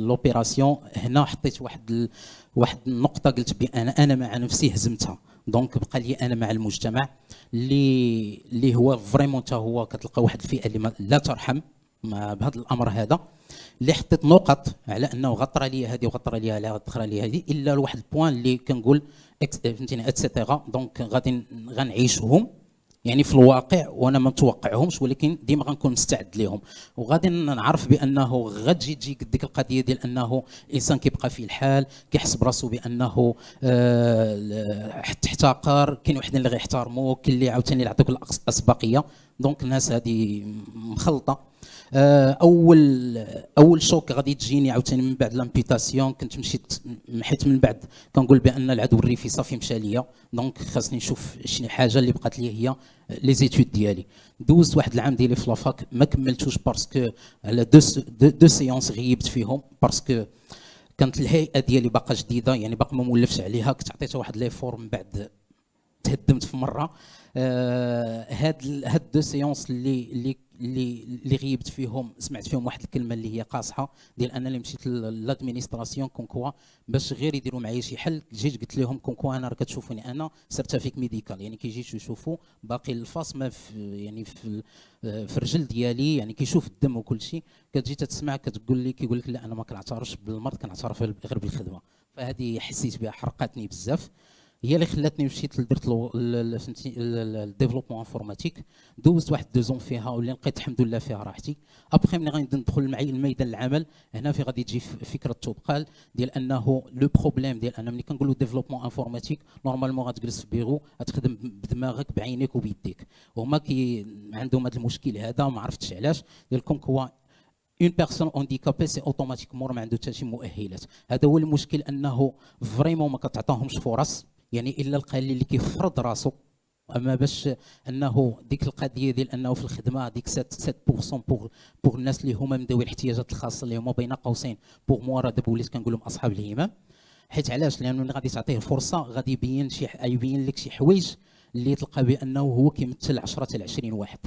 لوبيراسيون هنا حطيت واحد واحد النقطة قلت بأن أنا مع نفسي هزمتها. دونك بقى لي أنا مع المجتمع اللي اللي هو فريمون حتى هو كتلقى واحد الفئة اللي لا ترحم بهذا الأمر هذا. اللي حطيت نقط على أنه غطر لي هذه وغطر لي هذه غطر لي هذه إلا لواحد البوان اللي كنقول فهمتيني؟ اتسيتيرا دونك غادي غنعيشهم يعني في الواقع وأنا ما متوقعهمش ولكن ديما غنكون مستعد لهم وغادي نعرف بأنه غتجي تجي ديك القضية ديال أنه الانسان كيبقى في الحال كيحس براسو بأنه آه، حت- احتقر كاين وحدين اللي غيحترموك كاين اللي عاوتاني اللي الأقص- الأسبقية. دونك الناس هذه مخلطة. اول أول شوك غادي تجيني عاوتاني من بعد لامبيتاسيون. كنت مشيت حيت من بعد كنقول بأن العدو الريفي صافي مشى ليا. دونك خاصني نشوف شنو حاجة اللي بقات لي هي لي زيتود ديالي. دوزت واحد العام ديالي في لافاك. ما كملتوش باسكو على دو دو, سيونس غيبت فيهم. باسكو كانت الهيئة ديالي باقا جديدة. يعني باقا ما مولفش عليها. كنت عطيتها واحد لي فور من بعد تهدمت في مرة. آه هاد هاد دو سيونس اللي اللي اللي اللي غيبت فيهم سمعت فيهم واحد الكلمة اللي هي قاصحة ديال أنا اللي مشيت لادمينستراسيون كونكوا باش غير يديروا معايا شي حل جيت قلت لهم كونكوا أنا راه كتشوفوني أنا سيرتيفيك ميديكال يعني كيجيو يشوفوا باقي الفاس ما في يعني في في الرجل ديالي يعني كيشوف الدم وكل شيء. كتجي تسمع كتقول لي كيقول لك لا أنا ما كنعترفش بالمرض كنعترف غير بالخدمة. فهذه حسيت بها حرقتني بزاف. هي اللي خلاتني مشيت درت فهمتي الديفلوبمون انفورماتيك. دوزت واحد دو زون فيها واللي لقيت الحمد لله فيها راحتي. أبخي ملي غادي ندخل معي الميدان العمل هنا في غادي تجي فكرة تبقال ديال أنه لو بروبليم ديال أنا ملي كنقولوا ديفلوبمون انفورماتيك نورمالمون غتجلس في بيرو غتخدم بدماغك بعينيك وبيديك وهما كي عندهم هذا المشكل هذا ما عرفتش علاش ديال كوا اون بيرسون اونديكابي سي اوتوماتيكمون ما عنده حتى شي مؤهلات. هذا هو المشكل أنه فريمون ما كتعطاهمش فرص. يعني إلا القليل اللي كيفرض راسو. أما باش أنه ديك القضية ديال أنه في الخدمة ديك 7 7% بوغ بوغ الناس اللي هما من ذوي الاحتياجات الخاصة اللي هما بين قوسين. بوغ موا راه دابا وليت كنقول لهم أصحاب الاهتمام حيت علاش؟ لأنه ملي غادي تعطيه الفرصه غادي يبين شي يبين لك شي حوايج اللي تلقى بأنه هو كيمثل 10 حتى 20 واحد.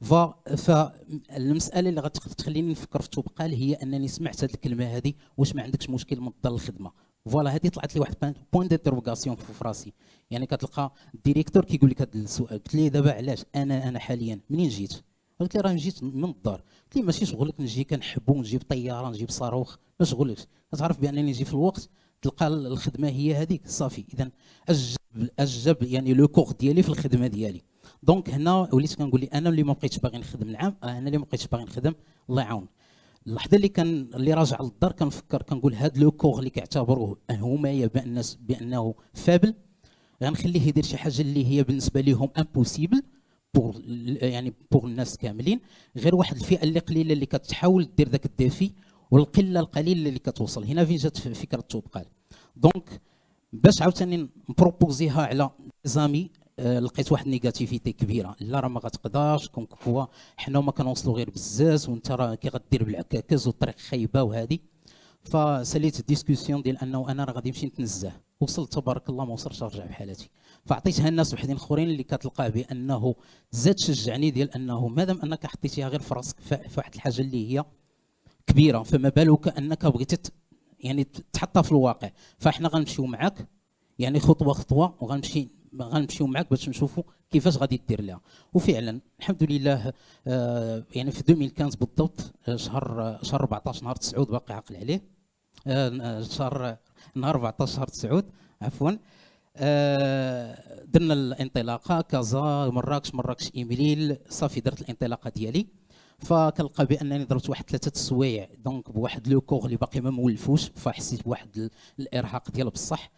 ف فالمساله اللي غتخليني نفكر في توبقال هي أنني سمعت هذه الكلمة هذه واش ما عندكش مشكل من الخدمة؟ فوالا هذه طلعت لي واحد بوين ديتروغاسيون في راسي يعني كتلقى الديريكتور كيقول لك هذا السؤال قلت ليه دابا علاش أنا أنا حاليا منين جيت؟ قلت لي راه جيت من الدار. قلت لي ماشي شغلك نجي كنحبو نجيب طيارة نجيب صاروخ ما شغلك كتعرف بأنني نجي في الوقت تلقى الخدمة هي هذيك صافي. اذا اجب أجب يعني لو كور ديالي في الخدمة ديالي. دونك هنا وليت كنقول لي أنا اللي ما بقيتش باغي نخدم آه، أنا اللي ما بقيتش باغي نخدم. الله يعاون. اللحظه اللي كان اللي راجع للدار كنفكر كنقول هاد لو كور اللي كيعتبروه هما بأن بأنه فابل غنخليه يدير شي حاجة اللي هي بالنسبة لهم امبوسيبل بور يعني بور الناس كاملين غير واحد الفئة اللي قليلة اللي كتحاول دير ذاك الدافي والقلة القليلة اللي كتوصل. هنا فين جات فكرة توبقال دونك باش عاوتاني نبروبوزيها على زامي لقيت واحد نيجاتيفيتي كبيرة. لا راه ما غتقدرش. كون هو حنا ما كنوصلوا غير بزاز وانت راه كي غدير بالعكاكز والطريق خايبة وهذه فساليت الديسكسيون ديال أنه أنا راه غادي نمشي نتنزه. وصلت تبارك الله ما وصلتش نرجع بحالتي فعطيتها الناس وحدين اخرين اللي كتلقاه بأنه زاد شجعني ديال أنه مادام أنك حطيتيها غير في راسك في واحد الحاجة اللي هي كبيرة فما بالك أنك بغيتي يعني تحطها في الواقع. فإحنا غنمشيو معاك يعني خطوة خطوة وغنمشي غنمشيو معاك باش نشوفوا كيفاش غادي دير لها. وفعلا الحمد لله آه يعني في 2015 بالضبط آه، شهر آه، شهر 14 نهار 9 باقي عاقل عليه. شهر نهار 14 شهر 9 عفوا. درنا الانطلاقة كازا مراكش مراكش إيميليل صافي درت الانطلاقة ديالي. فكنلقى بأنني ضربت واحد ثلاثة سوايع دونك بواحد لو كور اللي باقي ما مولفوش فحسيت بواحد الإرهاق ديال بصح.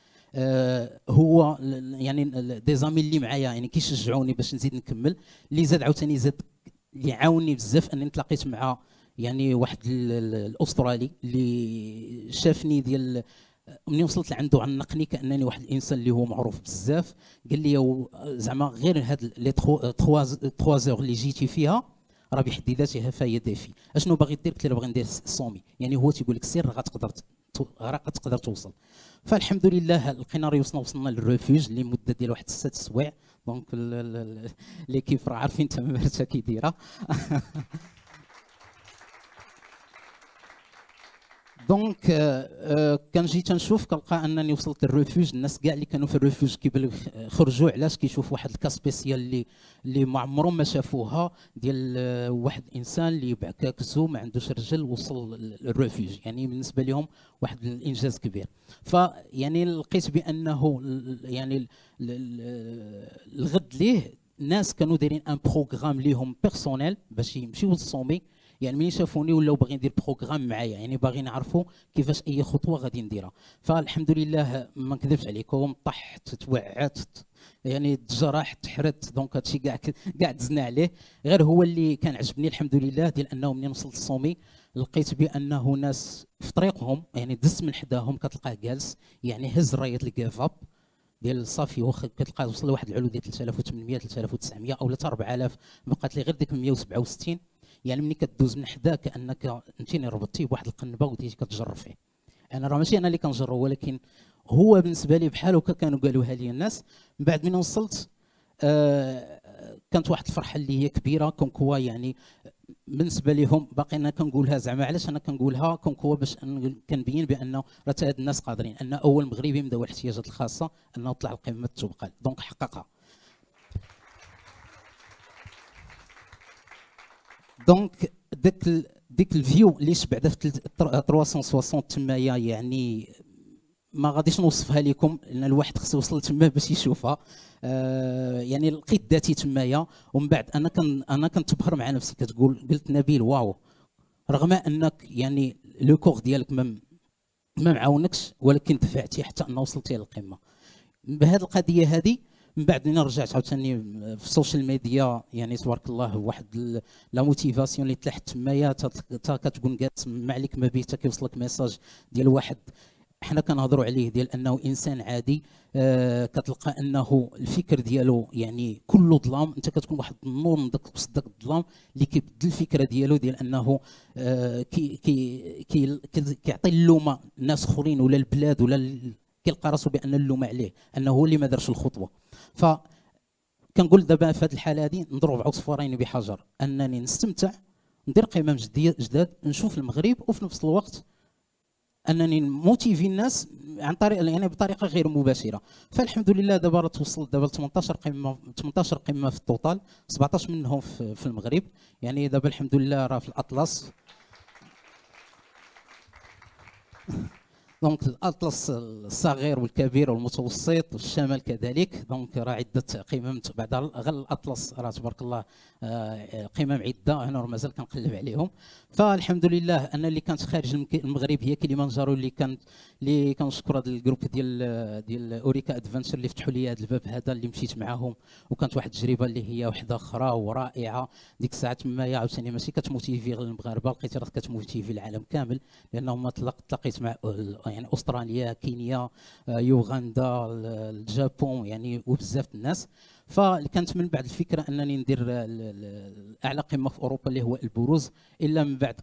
هو يعني دي زامي اللي معايا يعني كيشجعوني باش نزيد نكمل. اللي زاد عاوتاني زاد اللي عاوني بزاف أنني تلاقيت مع يعني واحد الأسترالي اللي شافني ديال ملي وصلت لعنده عنقني كأنني واحد الإنسان اللي هو معروف بزاف. قال لي زعما غير هاد لي 3 زور اللي جيتي فيها راه بحد ذاتها فهي دافي أشنو باغي دير؟ قلت له باغي ندير الصومي يعني هو تيقول لك سير غتقدر راه غتقدر توصل. فالحمد لله لقينا ريوسنا وصلنا للريفوج اللي مده ديال واحد ست سوايع. دونك ليكيب راه عارفين تمارتها كي دايرة. دونك كان جيت تنشوف كنلقى انني وصلت للريفوج الناس كاع اللي كانوا في الريفوج كيبان خرجوا علاش كيشوف واحد الكا سبيسيال اللي اللي ما عمرهم ما شافوها ديال واحد الانسان اللي بعكاكزو ما عندوش رجل وصل للريفوج يعني بالنسبة لهم واحد الانجاز كبير. فيعني لقيت بأنه يعني الغد ليه الناس كانوا دايرين ان بروغرام ليهم بيرسونيل باش يمشيو للصومي. يعني ملي شافوني ولاو باغيين ندير بروغرام معايا يعني باغيين يعرفوا كيفاش أي خطوة غادي نديرها. فالحمد لله ما نكذبش عليكم طحت توعت يعني تجرحت تحرت دونك هادشي كاع كاع دزنا عليه. غير هو اللي كان عجبني الحمد لله ديال أنه ملي وصلت الصومي لقيت بأنه ناس في طريقهم يعني دزت من حداهم كتلقاه جالس يعني هز راية الكافاب ديال صافي واخا كتلقاه وصل لواحد العلو ديال 3800 3900 أو 4000 بقات لي غير ديك 167 يعني ملي كدوز من حدا كأنك فهمتيني ربطتيه بواحد القنبة وديتي كتجرب فيه. أنا راه ماشي أنا اللي كنجرب ولكن هو بالنسبة لي بحال هكا كانوا قالوها لي الناس. من بعد من وصلت آه كانت واحد الفرحة اللي هي كبيرة كون كوا يعني بالنسبة لهم باقي أنا كنقولها زعما علاش أنا كنقولها؟ كون كوا باش كنبين بانه راه هاد الناس قادرين أن أول مغربي ذوي الاحتياجات الخاصة أنه طلع لقمه التبقال دونك حققها. دونك ديك ديك الفيو اللي بعدا في 360 تمايا يعني ما غاديش نوصفها لكم لأن الواحد خصو يوصل تما باش يشوفها. آه يعني لقيت ذاتي تمايا ومن بعد أنا كن أنا كنتبهر مع نفسي كتقول قلت نبيل واو. رغم أنك يعني لو كور ديالك ما ما معاونكش ولكن دفعتي حتى ان وصلتي للقمة. بهذه القضية هذه من بعد ملي رجعت عاوتاني في السوشيال ميديا؟ يعني تبارك الله واحد لا موتيفاسيون اللي تلاحت تمايا كتكون جالس مع عليك ما بيتا كيوصلك ميساج ديال واحد. حنا كنهضروا عليه ديال أنه إنسان عادي. آه كتلقى أنه الفكر ديالو يعني كله ظلام. أنت كتكون واحد النور من داك وسط داك الظلام اللي كيبدل الفكرة ديالو ديال أنه آه كي كي كي كيعطي اللومه الناس أخرين ولا البلاد ولا كيلقى راسو بأن اللومه عليه أنه هو اللي ما دارش الخطوة. ف كنقول دابا في هذه الحالة هذه نضرب بعصفورين بحجر. أنني نستمتع ندير قمم جداد نشوف المغرب وفي نفس الوقت أنني موتيفي الناس عن طريق يعني بطريقة غير مباشرة. فالحمد لله دابا راه توصلت دابا ل 18 قمة 18 قمة في التوتال 17 منهم في المغرب. يعني دابا الحمد لله راه في الأطلس. دونك الأطلس الصغير والكبير والمتوسط والشمال كذلك. دونك راه عدة قمم بعد غير الأطلس. راه تبارك الله قمم عدة أنا مازال كنقلب عليهم. فالحمد لله أنا اللي كانت خارج المغرب هي كليمانجارو اللي كانت اللي كنشكر هذا الجروب ديال ديال أوريكا ادفنشر اللي فتحوا لي هذا الباب هذا اللي مشيت معاهم. وكانت واحد التجربة اللي هي وحدة أخرى ورائعة. ديك الساعة تما عاوتاني ماشي كتموتيفي غير المغاربة لقيت راه كتموتيفي العالم كامل. لأنه ما تلاقيت مع يعني أستراليا كينيا آه، يوغندا الجابون يعني وبزاف الناس. فكانت من بعد الفكرة أنني ندير أعلى قمة في أوروبا اللي هو البروز إلا من بعد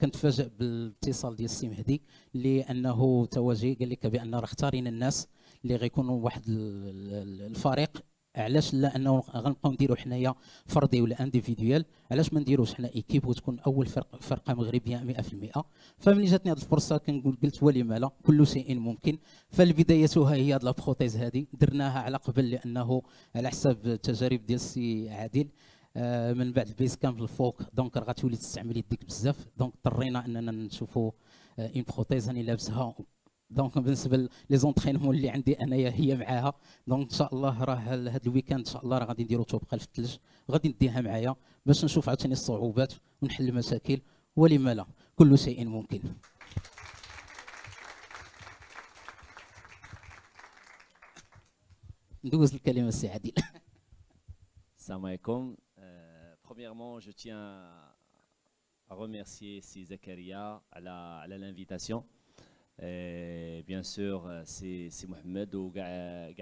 كنتفاجئ بالاتصال ديال السي مهدي لأنه تواجه قال لك بان راه اختارينا الناس اللي غيكونوا واحد الفريق علاش لا انه غنبقاو نديروا حنايا فردي ولا انديفيديوال علاش ما نديروش حنا ايكيب وتكون أول فرق فرقة مغربية 100% فملي جاتني هذه الفرصة كنقول قلت ولم لا كل شيء ممكن. فالبدايتها هي هذه البروتيز هذه درناها على قبل لأنه على حساب التجارب ديال السي عادل. آه من بعد البيس في الفوق دونك غتولي تستعمل يديك بزاف. دونك اضطرينا أننا نشوفوا آه اون بروتيز راني لابسها دونك بالنسبة لي زونترينمون اللي عندي أنايا هي معاها. دونك إن شاء الله راه هذا الويكاند إن شاء الله راه غادي نديرو توبقى في الثلج غادي نديها معايا باش نشوف عاوتاني الصعوبات ونحل المشاكل. ولما لا كل شيء ممكن. ندوز الكلمة السي عادل. السلام عليكم. premièrement je tiens à remercier Si Zakaria à la à l'invitation bien sûr, c'est Mohamed ou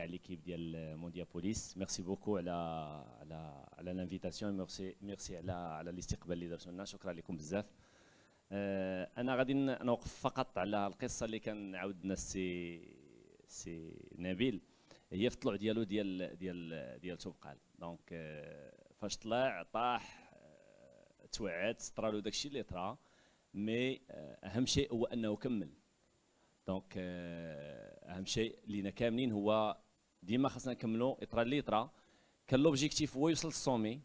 l'équipe de Mondia Police. Merci beaucoup à l'invitation et merci, merci à الاستقبال اللي درتونا شكرا لكم بزاف أنا غادي نوقف فقط على القصة اللي كان عاودنا السي سي نبيل. هي في الطلوع ديالو ديال ديال ديال توبقال دونك فاش طلع طاح توعد طرالو داكشي اللي طرا. مي أهم شيء هو أنه كمل. دونك euh, أهم شيء لينا كاملين هو ديما خاصنا نكملوا اطرا اللي طرا كان لوبجيكتيف هو يوصل للسومي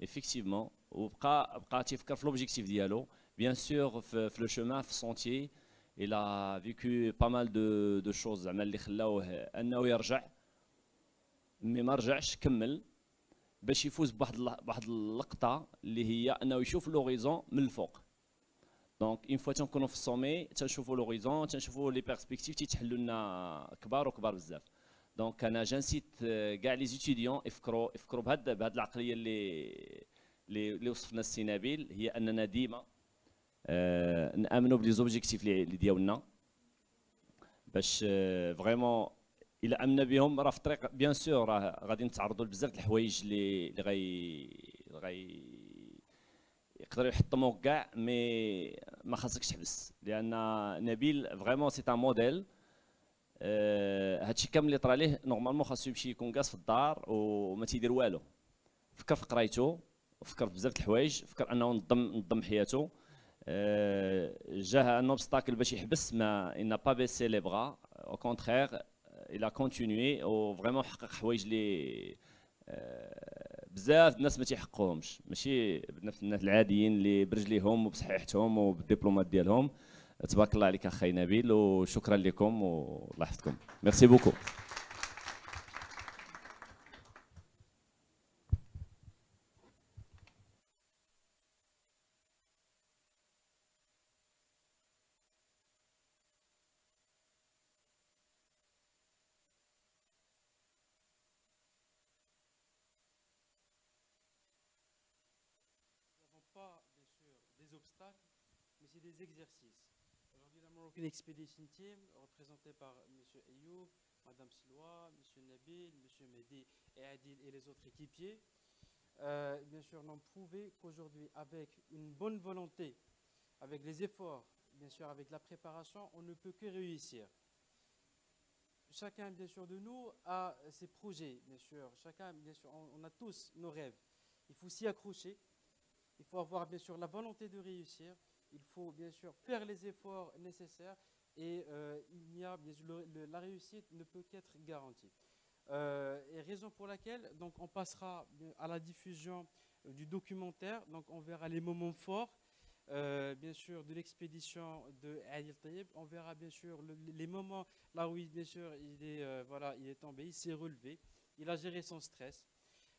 ايفيكتيفمون وبقى بقى تيفكر في لوبجيكتيف ديالو. بيان سور في, لو شومان في السونتيي إلى فيكو با مال دو دو شوز زعما اللي خلاوه أنه يرجع مي ما رجعش كمل. باش يفوز بواحد بواحد اللقطه اللي هي أنه يشوف لوغيزون من الفوق. دونك اون فوا تنكونوا في السومي تنشوفوا لوريزون تنشوفوا لي بيرسبكتيف تيتحلوا لنا كبار وكبار بزاف دونك أنا جنسيت كاع لي زيتيديون يفكروا يفكروا بهاد بهاد العقليه اللي اللي وصفنا السي نبيل هي اننا ديما آه نامنوا بلي زوبجيكتيف اللي ديالنا باش فريمون الا امنا بهم راه في الطريق بيان سور راه غادي نتعرضوا لبزاف الحوايج اللي اللي غي غي يقدروا يحطموك كاع مي ما خاصكش تحبس. لأن نبيل فريمون سي ان موديل هادشي كامل اللي طرا ليه نورمالمون خاصو يمشي يكون كاس في الدار وما تيدير والو. فكر في قرايته وفكر في بزاف د الحوايج فكر أنه نظم نظم حياته. جاه ان اوبستاكل باش يحبس ما ان با بيسي لي بغا أو كونترير إلى كونتينيي و فريمون حقق حوايج اللي بزاف الناس ما تيحقوهمش ماشي بنفس الناس العاديين اللي برجليهم وبصحيحتهم وبالدبلومات ديالهم. تبارك الله عليك أخي نبيل وشكرا لكم والله يحفظكم. ميرسي بوكو exercices. Aujourd'hui, la Moroccan Expedition Team, représentée par M. Ayoub, Mme Siloua, M. Nabil, M. Mehdi et Adil et les autres équipiers, euh, bien sûr, n'ont prouvé qu'aujourd'hui, avec une bonne volonté, avec les efforts, bien sûr, avec la préparation, on ne peut que réussir. Chacun, bien sûr, de nous a ses projets, bien sûr. Chacun, bien sûr, on a tous nos rêves. Il faut s'y accrocher. Il faut avoir, bien sûr, la volonté de réussir il faut bien sûr faire les efforts nécessaires et euh, il y a, la réussite ne peut qu'être garantie. Euh, et raison pour laquelle donc, on passera à la diffusion euh, du documentaire, donc on verra les moments forts, bien sûr, de l'expédition de Adil Tayyib. On verra bien sûr les moments là où, bien sûr, il est, voilà, il est tombé, il s'est relevé, il a géré son stress.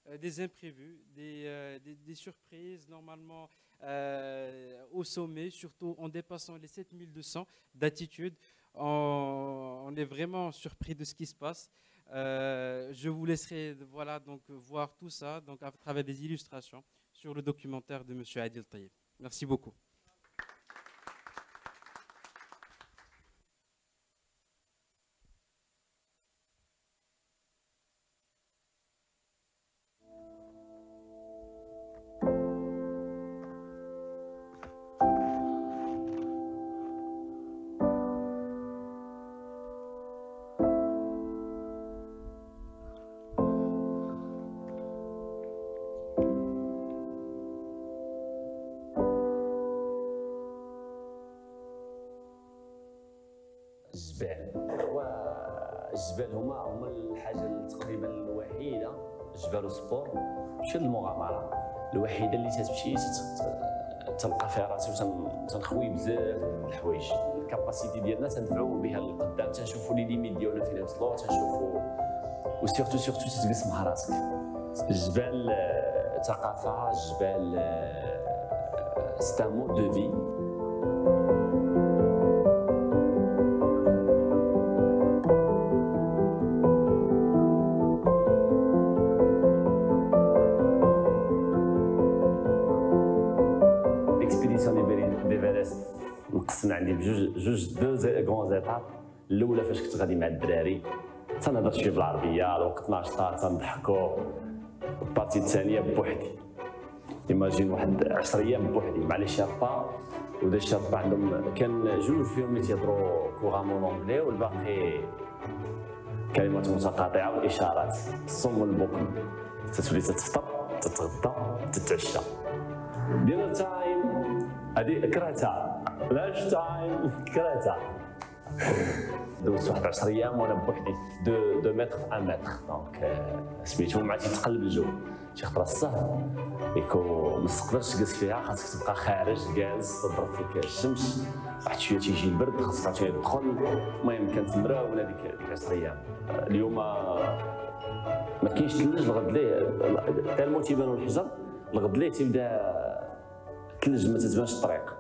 Euh, des imprévus, euh, des, surprises normalement euh, au sommet, surtout en dépassant les 7200 d'attitude. On, est vraiment surpris de ce qui se passe. je vous laisserai voilà, donc, voir tout ça donc, à travers des illustrations sur le documentaire de M. Adil Tayyib. Merci beaucoup. فيها راسي وتنخوي بزاف الحوايج. الكاباسيتي ديالنا تنفعوا بها للقدام. تنشوفوا لي ليميت ديالنا فين وصلوا تنشوفوا وسيرتو سيرتو تتقسم مع راسك. الجبال آه، ثقافة الجبال سي مود دو في. نقسم عندي بجوج جوج دو غون زيتاب الأولى فاش كنت غادي مع الدراري. تنهضر شوية بالعربيه الوقت ناشطه تنضحكوا البارتي الثانية بوحدي. إيماجين واحد 10 أيام بوحدي. مع لي شابا ودا الشابا عندهم كان جوج فيهم اللي تيهضروا كوغامون اونجلي والباقي كلمات متقاطعة وإشارات. الصم والبكم تتولي تتفطر تتغدى تتعشى. ديال تايم هذه كرهتها. لاش تايم كرهتها دوزت واحد 10 أيام وأنا بوحدي في دو, دو متر في 1 متر دونك سميتو مع تيتقلب الجو شي خطره الصهر يكو ما تقدرش تجلس فيها خاصك تبقى خارج جالس تضرب فيك الشمس واحد شوية تيجي البرد خاصك عاوتاني تدخل المهم كانت مراونه ديك 10 أيام اليوم ما كاينش ثلج الغد ليه تالمو تيبانو الحجر الغد ليه تيبدا الثلج ما تتبانش الطريق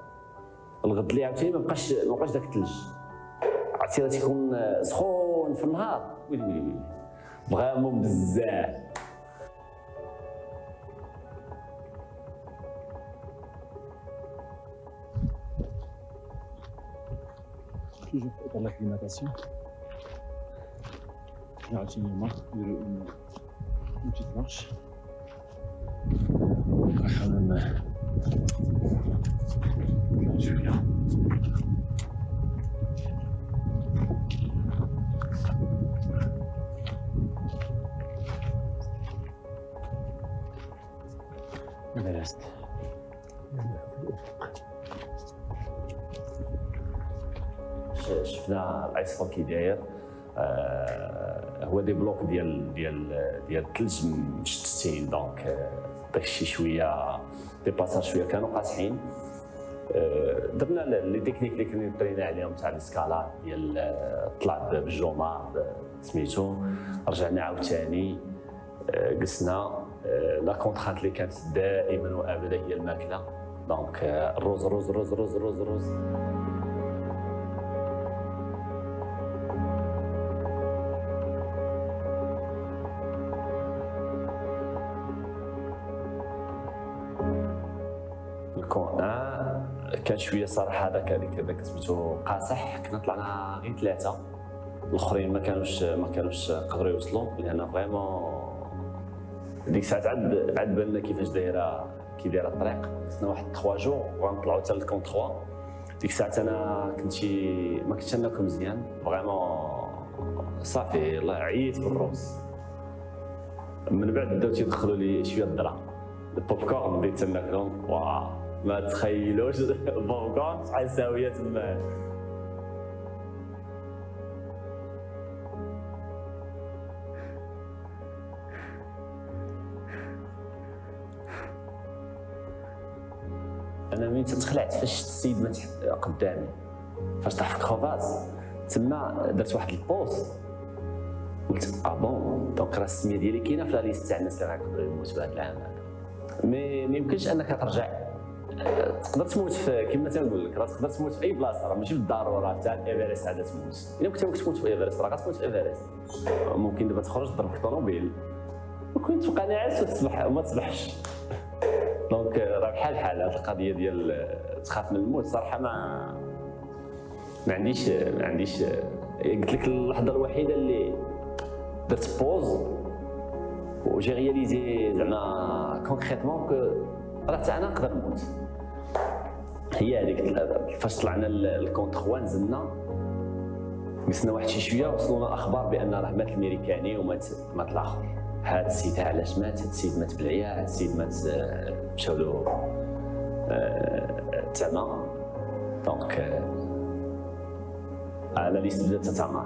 الغد ليه عاوتاني ما بقاش ما بقاش داك الثلج عرفتي راه تيكون سخون في النهار ويلي ويلي ويلي فغيمون بزاف toujours dans l'acclimatation. J'ai renseignement une, une petite marche. شفنا العصفور كي داير. آه هو دي بلوك ديال ديال ديال الثلج مشتتين دونك آه، داكشي شوية. دي باساج شوية كانوا قاصحين درنا لي تكنيك اللي كنا ترينا عليهم تاع السكالات ديال الطلع بالجومار سميتو رجعنا عاوتاني قسنا لا كونترانت اللي كانت دائما وابدا هي الماكله دونك الروز روز روز روز روز, روز. كان شوية صراحة هذاك هذيك هذاك سميتو قاصح كنا طلعنا غير ثلاثة. الأخرين ما كانوش ما كانوش قدروا يوصلوا لأن فريمون ديك الساعة عاد عاد بالنا كيفاش دايره كي دايرة الطريق. خصنا واحد 3 جور وغنطلعوا حتى لكون 3 ديك الساعة أنا كنت ما كنتش ناكل مزيان. فريمون صافي الله عييت بالروز من بعد بداو تيدخلوا لي شوية الدرا. البوب كورن بديت ناكلهم واو. ما تخيلوش. البوكون شحال ساويه تما أنا من تتخلعت؟ فاش السيد ما قدامي؟ فاش طاح في كروفاز تما درت واحد البوست. قلت آه بون دونك راه السميه ديالي كاينة في لا ليست تاع الناس اللي غيقدروا يموتوا هذا العام هذا. مي ما يمكنش أنك ترجع تقدر تموت كما تنقول لك راه تقدر تموت في أي بلاصة راه ماشي بالضروره تاع إيفرست عاد تموت. إلا كنت تموت في إيفرست راه غتموت في إيفرست. ممكن دابا تخرج تضرب في الطوموبيل. ممكن تبقى ناعس وتصبح وما تصبحش دونك راه بحال بحال هذه القضية ديال تخاف من الموت صراحة ما ما عنديش ما عنديش قلت لك اللحظة الوحيدة اللي درت بوز وجي رياليزي زعما كونكريتمون كو راه حتى أنا نقدر نموت. هي هذيك فاش طلعنا الكونت 3 نزلنا قسنا واحد شي شوية وصلونا أخبار بأن راه مات الميريكاني ومات مات الآخر. هذا السيد علاش مات هذا السيد مات بالعيا هذا السيد مات مشاو له تما دونك على ليست بدات تتعمر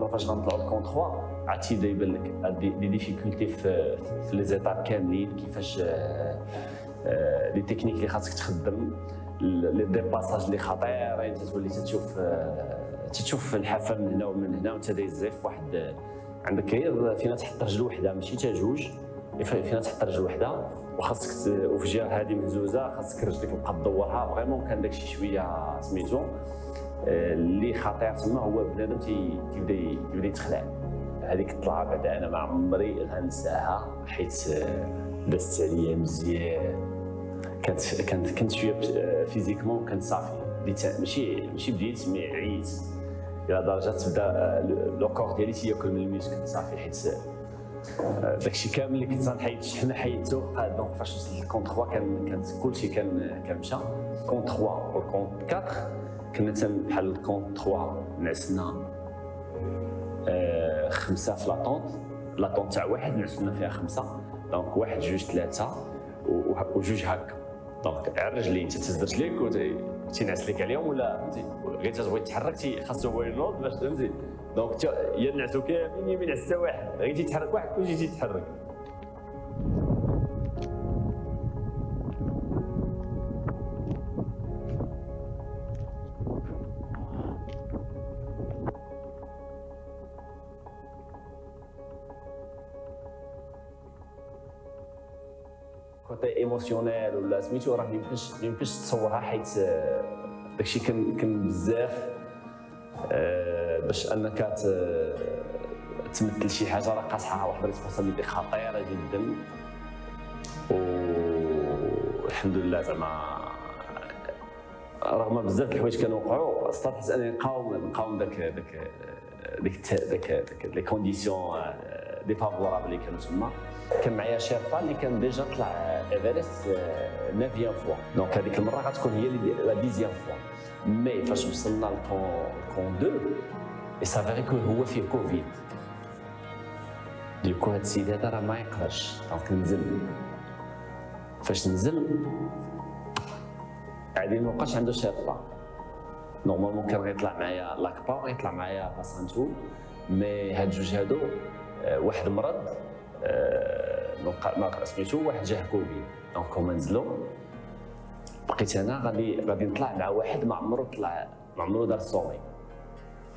المره فاش غنطلعوا الكون 3 عاد تيبدا يبان لك دي ديفيكولتي في لي زيتاب كاملين كيفاش لي تكنيك اللي خاصك تخدم لي ديباساج اللي خطير انت تولي تشوف آه، تشوف الحافه من هنا ومن هنا وانت دايز زيف واحد عندك غير فينا تحط رجل وحده ماشي حتى جوج فينا تحط رجل وحده وخاصك وفي جهه هذه مهزوزه خاصك رجلك تبقى تدورها فريمون كان داكشي شوية سميتو اللي خطير تما هو بنادم تي- تيبدأ تيبدأ يتخلع. هذيك الطلعة بعد أنا ما عمري غنساها حيت دازت عليا مزيان. كانت كانت كنت شوية فيزيكمون كنت صافي بديت ماشي ماشي بديت مي عييت. إلى درجة تبدأ آه، لو كور ديالي تياكل من الميوسكل صافي حيت آه، داكشي كامل اللي كنت غنحيد الشحنه حيدته آه، دونك فاش وصلت الكونت 3 كان كانت كلشي كان كان مشى. كونت 3 والكونت 4 كنا تم بحال الكونت 3 نعسنا آه، خمسة في لاطونت. لاطونت تاع واحد نعسنا فيها خمسة. دونك واحد جوج ثلاثة وجوج هكا. دونك على الرجلين انت تهز رجليك وتينعس لك عليهم ولا غير تبغي تحرك خاصو هو ينوض باش فهمتي؟ دونك يا نعسو كاملين يا ما ينعس حتى واحد. غير تيتحرك واحد كلشي تيتحرك. كوتي ايموسيونيل ولا سميتو راه ميمكنش ميمكنش تصورها حيت آه، داكشي كان كان بزاف آه، باش أنك ت- تمثل شي حاجة راه قاصحه واحد ريسبونسابيلتي خطيرة جدا. والحمد لله زعما رغم بزاف د الحوايج كانوا وقعوا استطعت أنني نقاوم نقاوم داك داك داك داك لي كونديسيون ديفافورابل اللي كانوا تما. كان معايا شيربا اللي كان ديجا طلع ايفرست نافيان فوا دونك هذيك المرة غتكون هي لا ديزيام فوا مي فاش وصلنا لكون كون 2 اي سافيري كو هو فيه كوفيد ديكو هاد السيد هذا راه ما يقدرش. دونك نزل. فاش نزل عادي ما بقاش عنده شيربا نورمالمون كان غيطلع معايا لاكبا وغيطلع معايا باسانتو. مي هاد جوج هادو آه، واحد مرض آه، ما سميتو واحد جاه كوفيد دونك هما نزلوا بقيت أنا غادي غادي نطلع مع واحد ما عمرو طلع ما عمرو دار الصومي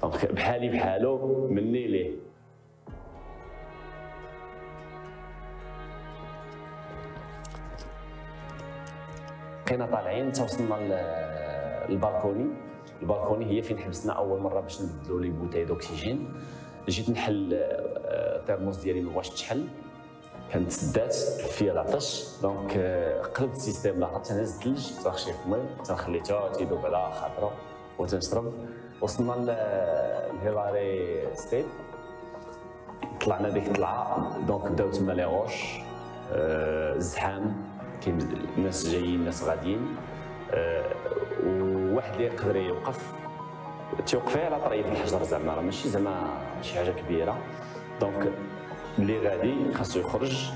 دونك بحالي بحالو مني ليه. بقينا طالعين حتى وصلنا للبالكوني. البالكوني هي فين حبسنا أول مرة باش نبدلوا لي بوتاي دوكسيجين جيت نحل آه، الترموس ديالي ما بغاش تحل كانت سدات فيها العطش. دونك آه، قلبت السيستيم لا تنهز الثلج تنخشي في الماء تنخليتها تيذوب على خاطره وتنشرب. وصلنا ل- لهيلاري ستيت. طلعنا ديك الطلعة. دونك بداو تما لي غوش آه، الزحام. كاين الناس جايين الناس غاديين. آه، وواحد اللي يقدر يوقف. تيوقف على طريف الحجر زعما. راه ماشي زعما شي حاجة كبيرة. دونك اللي غادي خاصو يخرج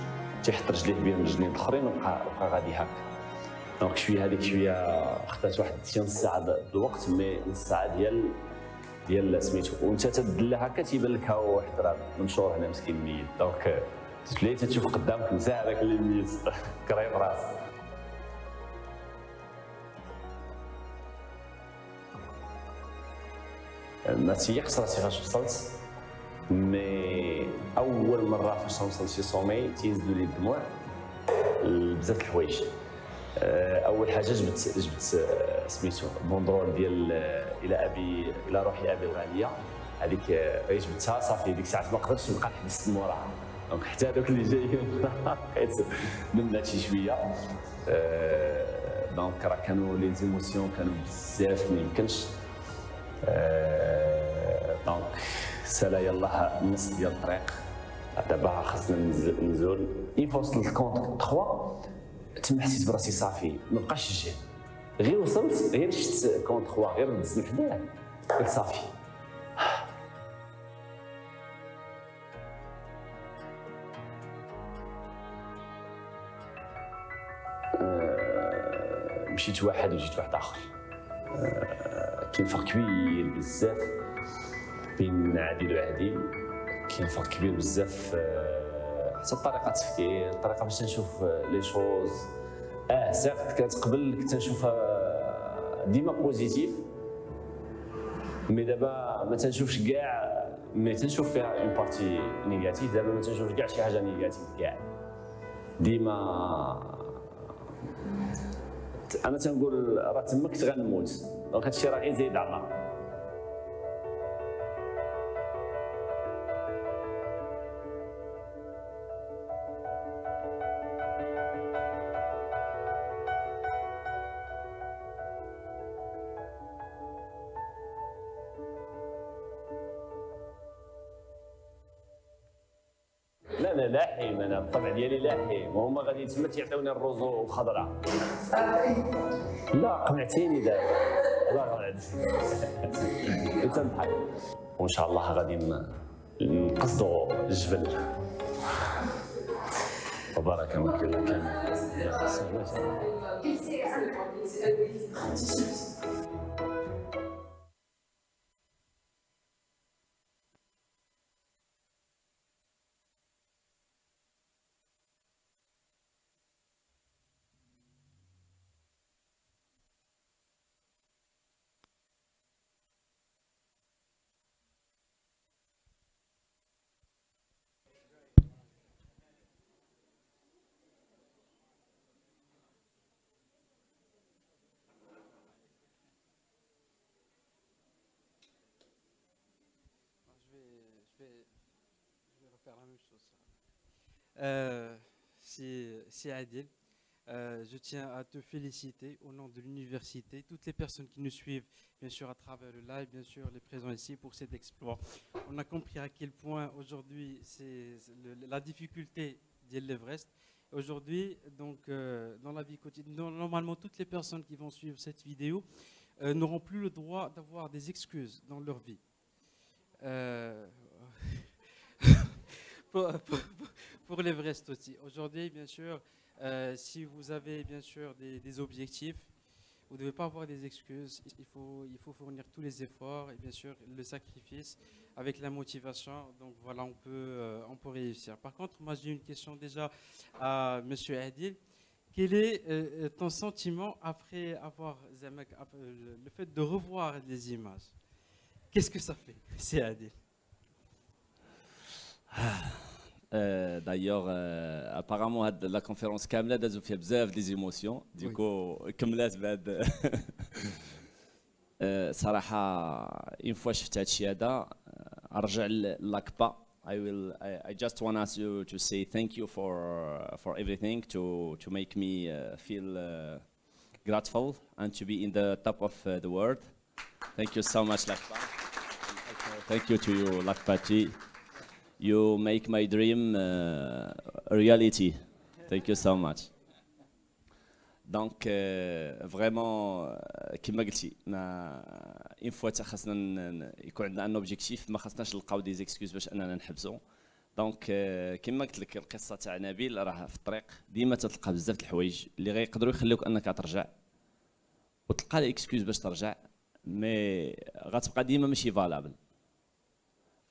تيحط رجليه بين الرجلين الاخرين وبقى بقى غادي هكا دونك شوية هذيك شوية خدات واحد نص ساعه الوقت مي نص ساعه ديال ديال سميتو. وانت تدلى هكا تيبان لك هو واحد راه منشور هنا مسكين ميت. دونك تولي تشوف قدامك نساء هذاك اللي ميت. كريم راس. ما تيقش راسي فاش وصلت مي أول مرة فاش نوصل شي صومي تينزلوا لي الدموع بزاف الحوايج. آه، أول حاجة جبت جبت آه، سميتو بوندرول ديال آه، إلى أبي إلى روحي أبي الغالية. هذيك غير جبتها. صافي ديك الساعة ما قدرتش نبقى نحبس موراها دونك حتى هذوك اللي جايين بقيت نمنات شي شوية دونك راه كانوا لي زيموسيون كانوا بزاف ما يمكنش. دونك سالا يلاه نص ديال الطريق دابا خاصنا نزول. اين وصلت الكونت 3 تما حسيت براسي صافي. ما بقاش الجهد غير وصلت غير شفت كونت 3 غير دزت حداه قلت صافي. آه، مشيت واحد وجيت واحد آخر. آه، كاين فرق كبير بزاف. بين عادل وعديل. كاين فرق كبير بزاف آه، حتى طريقة التفكير الطريقة باش نشوف لي شوز آه سيغ كانت قبل كنت نشوفها ديما بوزيتيف مي دابا ما تنشوفش كاع مي تنشوف فيها اون بارتي نيجاتيف دابا ما تنشوفش كاع شي حاجة نيجاتيف كاع. ديما أنا تنقول راه تما كنت غنموت دونك هادشي راه غير زايد على لاحم أنا بالطبع ديالي لاحم وهما غادي تما تيعطيوني الروز وخضره لا قنعتيني دابا. الله انت بحال. وإن شاء الله غادي نقصدوا الجبل. وبارك من كل Euh, c'est Adil. Euh, je tiens à te féliciter au nom de l'université, toutes les personnes qui nous suivent, bien sûr, à travers le live, bien sûr, les présents ici pour cet exploit. On a compris à quel point aujourd'hui c'est la difficulté de l'Everest. Aujourd'hui, donc, euh, dans la vie quotidienne, normalement, toutes les personnes qui vont suivre cette vidéo n'auront plus le droit d'avoir des excuses dans leur vie. Pour, pour, pour l'Everest aussi. Aujourd'hui, bien sûr, euh, si vous avez bien sûr des, objectifs, vous ne devez pas avoir des excuses. Il faut, fournir tous les efforts et bien sûr le sacrifice avec la motivation. Donc voilà, on peut, euh, réussir. Par contre, moi j'ai une question déjà à Monsieur Adil. Quel est euh, ton sentiment après avoir le fait de revoir les images? Qu'est-ce que ça fait C'est Adil. Euh, D'ailleurs, euh, apparemment, la conférence كاملة دازو فيها بزاف لي زيموسيون ديكو كملات بعد آه، صراحة اون فوا شفت هادشي هذا آه، ارجع لاكبا I will I, I just want to, to say thank you for for everything to to make me uh, feel uh, grateful and to be in the top of uh, the world. Thank you so much, Lakpa. Thank you to you, Lakpati. You make my dream uh, reality. Thank you so much. دونك فريمون كما قلتي ما اون فوا تا خاصنا يكون عندنا ان اوبجيكتيف ما خاصناش نلقاو دي زيكسكيوز باش أننا نحبسو دونك كما قلت لك القصة تاع نبيل راه في الطريق ديما تتلقى بزاف د الحوايج اللي غيقدروا يخليوك أنك ترجع وتلقى لي اكسكيوز باش ترجع مي غتبقى ديما ماشي فالابل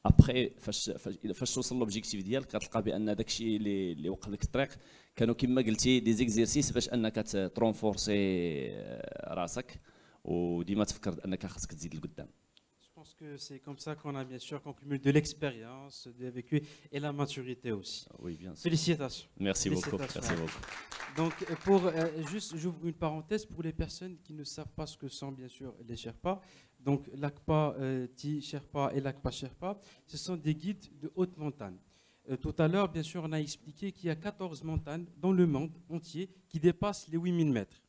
ابخي فاش فاش فاش توصل لوبجيكتيف ديالك كتلقى بان داكشي اللي اللي وقف لك الطريق كانوا كما قلتي دي زيكزيرسيس باش انك ت- ترونفورسي راسك وديما تفكر انك خاصك تزيد لقدام Je pense que c'est comme ça qu'on a bien sûr qu'on cumule de l'expérience, du vécu et la maturité aussi. Oui, bien sûr. Félicitations. Merci beaucoup, Félicitations. merci beaucoup. Donc, euh, pour euh, juste, j'ouvre une parenthèse pour les personnes qui ne savent pas ce que sont bien sûr les Sherpas. Donc, l'ACPA euh, Ti Sherpa et l'ACPA Sherpa, ce sont des guides de haute montagne. Euh, tout à l'heure, bien sûr, on a expliqué qu'il y a 14 montagnes dans le monde entier qui dépassent les 8000 mètres.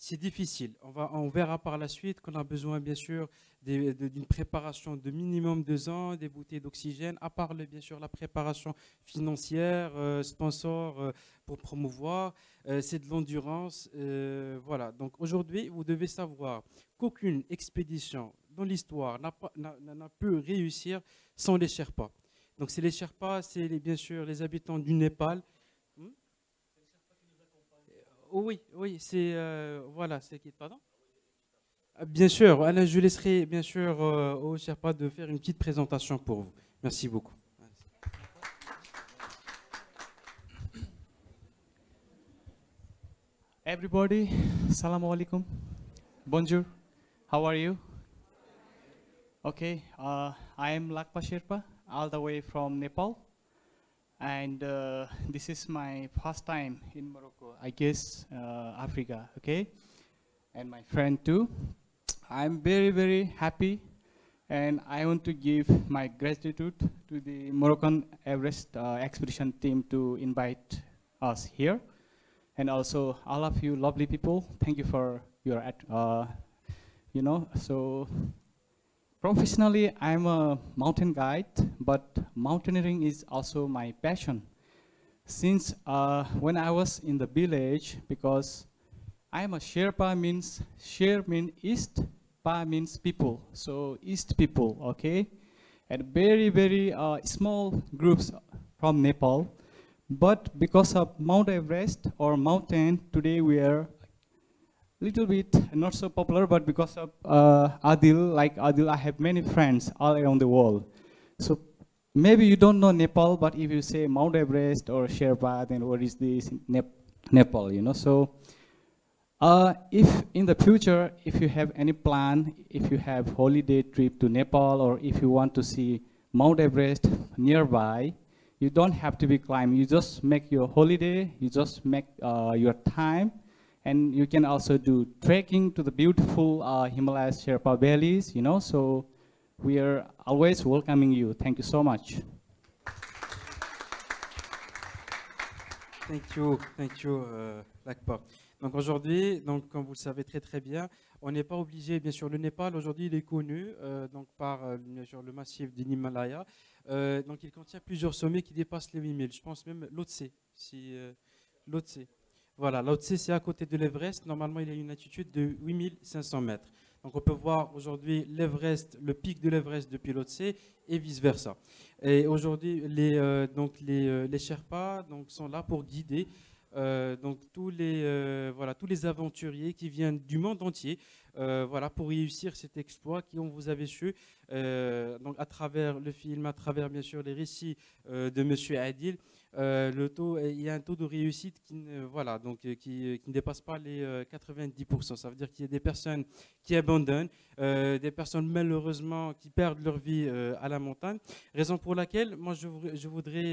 C'est difficile. On, verra par la suite qu'on a besoin, bien sûr, d'une préparation de minimum deux ans, des bouteilles d'oxygène, à part, le- bien sûr, la préparation financière, euh, sponsor euh, pour promouvoir. Euh, c'est de l'endurance. voilà. Donc aujourd'hui, vous devez savoir qu'aucune expédition dans l'histoire n'a pu réussir sans les Sherpas. Donc c'est les Sherpas, c'est bien sûr les habitants du Népal. Oh oui, oui, c'est euh, voilà, c'est qui Pardon? Bien sûr, Alain, je laisserai bien sûr euh, au Sherpa de faire une petite présentation pour vous. Merci beaucoup. Everybody, salam alaikum. Bonjour. How are you? Okay, uh, I am Lakpa Sherpa, all the way from Nepal. And uh, this is my first time in Morocco, I guess, uh, Africa, okay? And my friend too. I'm very, very happy and I want to give my gratitude to the Moroccan Everest uh, expedition team to invite us here. And also all of you lovely people, thank you for your, at- uh, you know, so professionally I'm a mountain guide, but mountaineering is also my passion. Since uh, when I was in the village, because I'm a Sherpa means, Sher means east, Pa means people, so east people, okay? And very, very uh, small groups from Nepal. But because of Mount Everest or mountain, today we are little bit not so popular, but because of uh, Adil, like Adil, I have many friends all around the world. So maybe you don't know Nepal, but if you say Mount Everest or Sherpa, then what is this Nep- Nepal, you know? So uh, if in the future, if you have any plan, if you have holiday trip to Nepal, or if you want to see Mount Everest nearby, you don't have to be climbing. You just make your holiday, you just make uh, your time, and you can also do trekking to the beautiful uh, Himalayas Sherpa valleys, you know, so we are always welcoming you. Thank you so much. Thank you, thank you, Lakpa. Donc aujourd'hui, donc comme vous le savez très très bien, on n'est pas obligé, bien sûr, le Népal aujourd'hui il est connu euh, donc par euh, bien sûr, le massif de l'Himalaya. Euh, donc il contient plusieurs sommets qui dépassent les 8000. Je pense même l'Otse, si euh, l'Otse. Voilà, l'Otse c'est à côté de l'Everest. Normalement il a une altitude de 8500 mètres. Donc on peut voir aujourd'hui l'Everest, le pic de l'Everest depuis l'Otse et vice versa. Et aujourd'hui les euh, donc les, euh, les Sherpas sont là pour guider euh, donc tous les, voilà, tous les aventuriers qui viennent du monde entier voilà, pour réussir cet exploit qui, on vous avez su, donc à travers le film, à travers bien sûr les récits de Monsieur Adil, le taux, il y a un taux de réussite qui ne, euh, dépasse pas les euh, 90%. Ça veut dire qu'il y a des personnes qui abandonnent, euh, des personnes malheureusement qui perdent leur vie euh, à la montagne. Raison pour laquelle, moi, je, voudrais-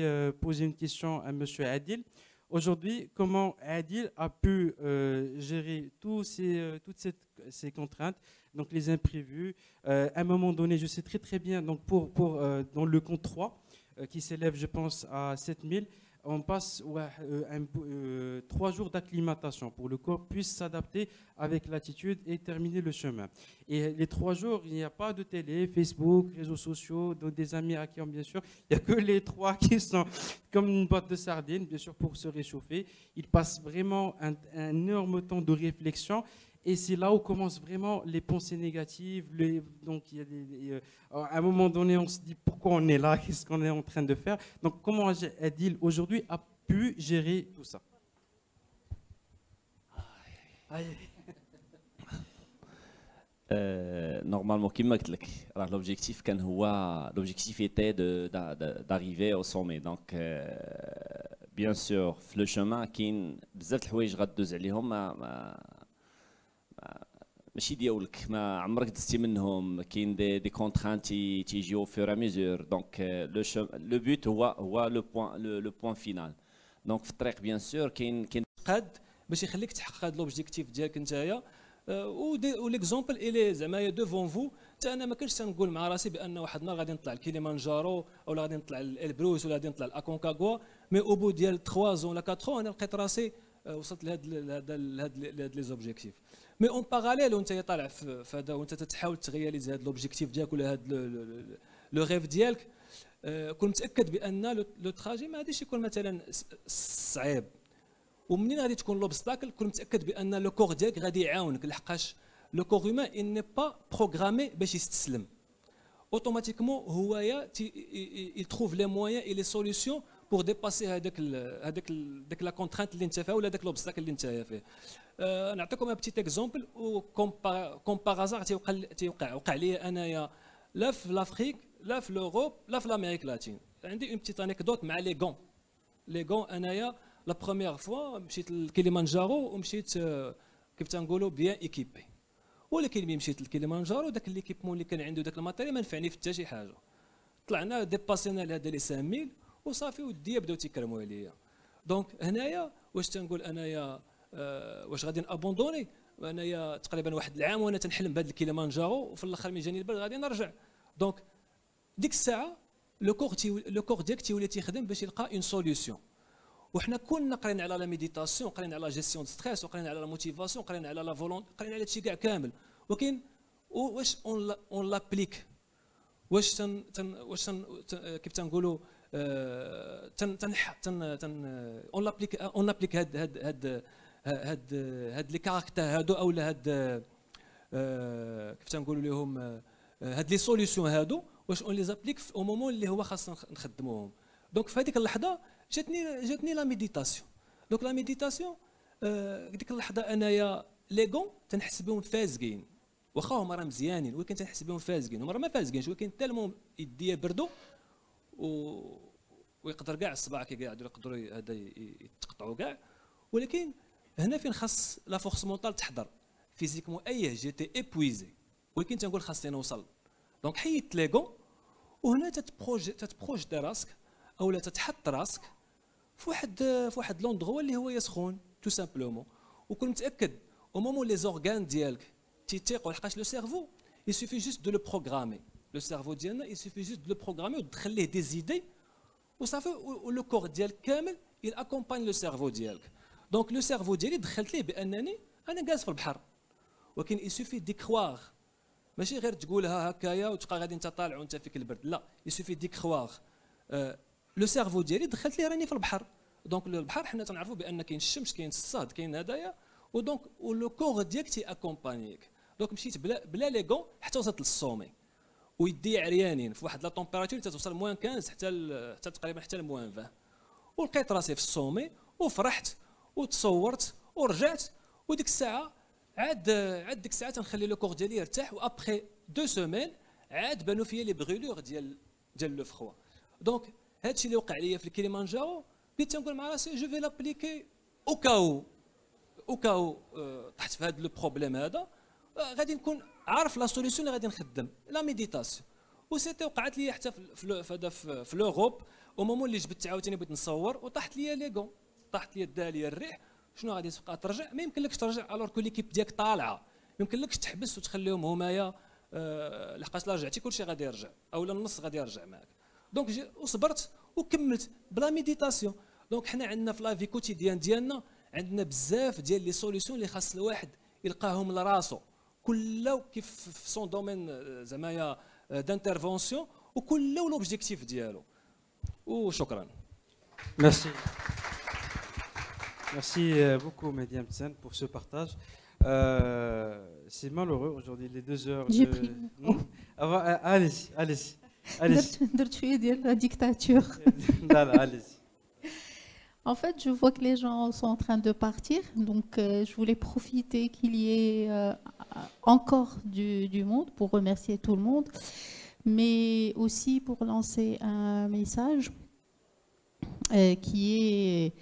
euh, poser une question à Monsieur Adil. Aujourd'hui, comment Adil a pu euh, gérer euh, toutes ces contraintes, donc les imprévus? Euh, À un moment donné, je sais très très bien, donc pour, euh, dans le compte 3, euh, qui s'élève, je pense, à 7000, on passe euh, euh, trois jours d'acclimatation pour que le corps puisse s'adapter avec l'attitude et terminer le chemin. Et les trois jours, il n'y a pas de télé, Facebook, réseaux sociaux, des amis à qui on, bien sûr. Il n'y a que les trois qui sont comme une boîte de sardines, bien sûr, pour se réchauffer. Ils passent vraiment un, un énorme temps de réflexion. Et c'est là où commencent vraiment les pensées négatives. les- donc, il y a des- des, euh, à un moment donné, on se dit pourquoi on est là, qu'est-ce qu'on est en train de faire. Donc, comment Adil aujourd'hui a pu gérer tout ça Euh, normalement, comme je l'ai dit, alors l'objectif كان هو l'objectif était de- d'a- d'a- d'arriver au sommet. Donc, euh, bien sûr, في le chemin كاين بزاف د الحوايج غدوز عليهم ما ما ما- ماشي ديالك ما عمرك دزتي منهم كاين دي دي كونترانت تيجيو فور ميزور دونك لو لو بوت هو هو لو بوين لو بوين فينال دونك في الطريق بيان سور كاين كاين قاد باش يخليك تحقق هذا لوبجيكتيف ديالك نتايا آه، وليكزومبل الي زعما يا ديفون فو حتى أنا ما كنتش تنقول مع راسي بان واحد النهار غادي نطلع الكيليمانجارو ولا غادي نطلع البروس ولا غادي نطلع الاكونكاغوا مي أو بو ديال 3 زون ولا 4 أنا لقيت راسي آه، وصلت لهاد لهاد لهاد لي زوبجيكتيف مي اون باراليل وانت طالع في هذا وانت تتحاول تغياليزي هذا لوبجيكتيف ديالك ولا هذا لو ريف ديالك آه، كون متأكد بأن لو- تراجي ما غاديش يكون مثلا صعيب. ومنين غادي تكون لوبستاكل كون متأكد بأن لو كور ديالك غادي يعاونك لحقاش لو كور هيومان il n'est pas programmé باش يستسلم. اوتوماتيكمون هو يا il trouve les moyens et les solutions بور ديباسي هذاك هذاك ديك لا كونترانت اللي انت فيها ولا داك لوبستاكل اللي انت فيه. نعطيكم ان بتيت اكزومبل كوم باغازار تيوقع تيوقع وقع لي أنايا لا في لافريك لا في لوروب لا في لامريك لاتين عندي اون بتيت انيكدوت مع لي غون لي غون أنايا لا بروميير فوا مشيت لكيليمانجارو ومشيت آه، كيف تنقولوا بيان ايكيبي ولكن ملي مشيت لكيليمانجارو داك ليكيبمون اللي كان عنده داك الماتيريال ما نفعني في حتى شي حاجة. طلعنا ديباسينا لهذا لي 5000 وصافي ودي بداو تيكرموا عليا. دونك هنايا واش تنقول انايا آه واش غادي نابوندوني؟ انايا تقريبا واحد العام وأنا تنحلم بهذا الكيليمانجارو وفي الآخر ملي جاني البرد غادي نرجع. دونك ديك الساعة لو كور لو كور ديالك تيولي تيخدم باش يلقى اون سوليوشن وحنا كلنا قرينا على لا ميديتاسيون قرينا على جيستيون ستريس وقرينا على لا موتيفاسيون قرينا على لا فولون قرينا على هادشي كاع كامل. ولكن واش اون لابليك واش تن واش تن كيف تنقولوا تن تن تن اون لابليك اون لابليك هاد هاد هاد هاد هاد لي كاركتر هادو اولا هاد كيف تنقولوا لهم هاد لي سوليسيون هادو واش اون لي زابليك أو مومون اللي هو خاصنا نخدموهم. دونك في هذيك اللحظة جاتني جاتني لا ميديتاسيون دونك لا ميديتاسيون ديك اللحظة أنايا لي غون تنحس بهم فازقين واخا هما راه مزيانين ولكن تنحس بهم فازقين هما راه ما فازقينش ولكن تالمون يديا بردو و ويقدر كاع الصباع كي قاعد يقدروا هذا يتقطعوا كاع ولكن هنا فين خاص لا فورس مونتال تحضر. فيزيكمون إيه جيتي ايبويزي ولكن تنقول خاصني نوصل دونك حيدت ليغون وهنا تتبروج تتبروجتي راسك اولا تتحط راسك في واحد في واحد لوندغوا اللي هو يسخن تو سامبلومون وكون متأكد أو مومون لي زورغان ديالك تيتيقوا لحقاش لو سيرفو يسوفي جوست دو لو بروغرامي لو سيرفو ديالنا يسوفي جوست دو لو بروغرامي وتدخل ليه دي زيدي وصافي ولو كور ديالك كامل il لو سيرفو ديالك دونك لو سيرفو ديالي دخلت ليه بانني أنا جالس في البحر ولكن يسوفي دي كخواغ ماشي غير تقولها هكايا وتبقى غادي انت طالع وانت فيك البرد لا يسوفي دي كخواغ لو سيرفو ديالي دخلت ليه راني في البحر دونك البحر حنا تنعرفوا بان كاين الشمس كاين الصهد كاين هدايا ودونك ولو كور ديالك تي اكومبانيك دونك مشيت بلا بلا لي حتى وصلت للصومي ويدي عريانين في واحد لا تومبيراتور توصل موان 15 حتى حتى تقريبا حتى لموان 20 ولقيت راسي في الصومي وفرحت وتصورت ورجعت. وديك الساعة عاد عاد ديك الساعة تنخلي لو كور ديالي يرتاح وأبخي دو سومين عاد بانوا فيا لي بغيلور ديال ديال لو فخوا. دونك هادشي اللي وقع ليا في الكليمانجارو بديت تنقول مع راسي جو في لابليكي أو كاو أو كاو طحت في هذا لو بروبليم هذا. غادي نكون عارف لا سوليسيون اللي غادي نخدم لا ميديتاسيون وسيتي وقعت لي حتى في هذا في, لوروب أو مومون اللي جبت عاوتاني بغيت نصور وطاحت لي لي غون طاحت لي دا لي الريح. شنو غادي تبقى ترجع؟ ما يمكنلكش ترجع الوغ كو ليكيب ديالك طالعة. ما يمكنلكش تحبس وتخليهم همايا آه لحقاش لا رجعتي كلشي غادي يرجع. أولا النص غادي يرجع معك دونك وصبرت وكملت بلا ميديتاسيون دونك حنا عندنا في لافي كوتيديان ديالنا عندنا بزاف ديال لي سوليسيون اللي خاص الواحد يلقاهم لراسو. كل كيف في سون دومين زعما دانترفونسيون وكل لوبجيكتيف ديالو وشكرا Merci. Merci euh, beaucoup, Mediam Tsen, pour ce partage. Euh, c'est malheureux aujourd'hui, les deux heures. J'ai de- pris. Non Avant, euh, allez-y, allez-y. Allez-y. درت درت شويه ديال la dictature. Là, là, allez-y. En fait, je vois que les gens sont en train de partir, donc euh, je voulais profiter qu'il y ait euh, encore du, monde pour remercier tout le monde, mais aussi pour lancer un message euh, qui est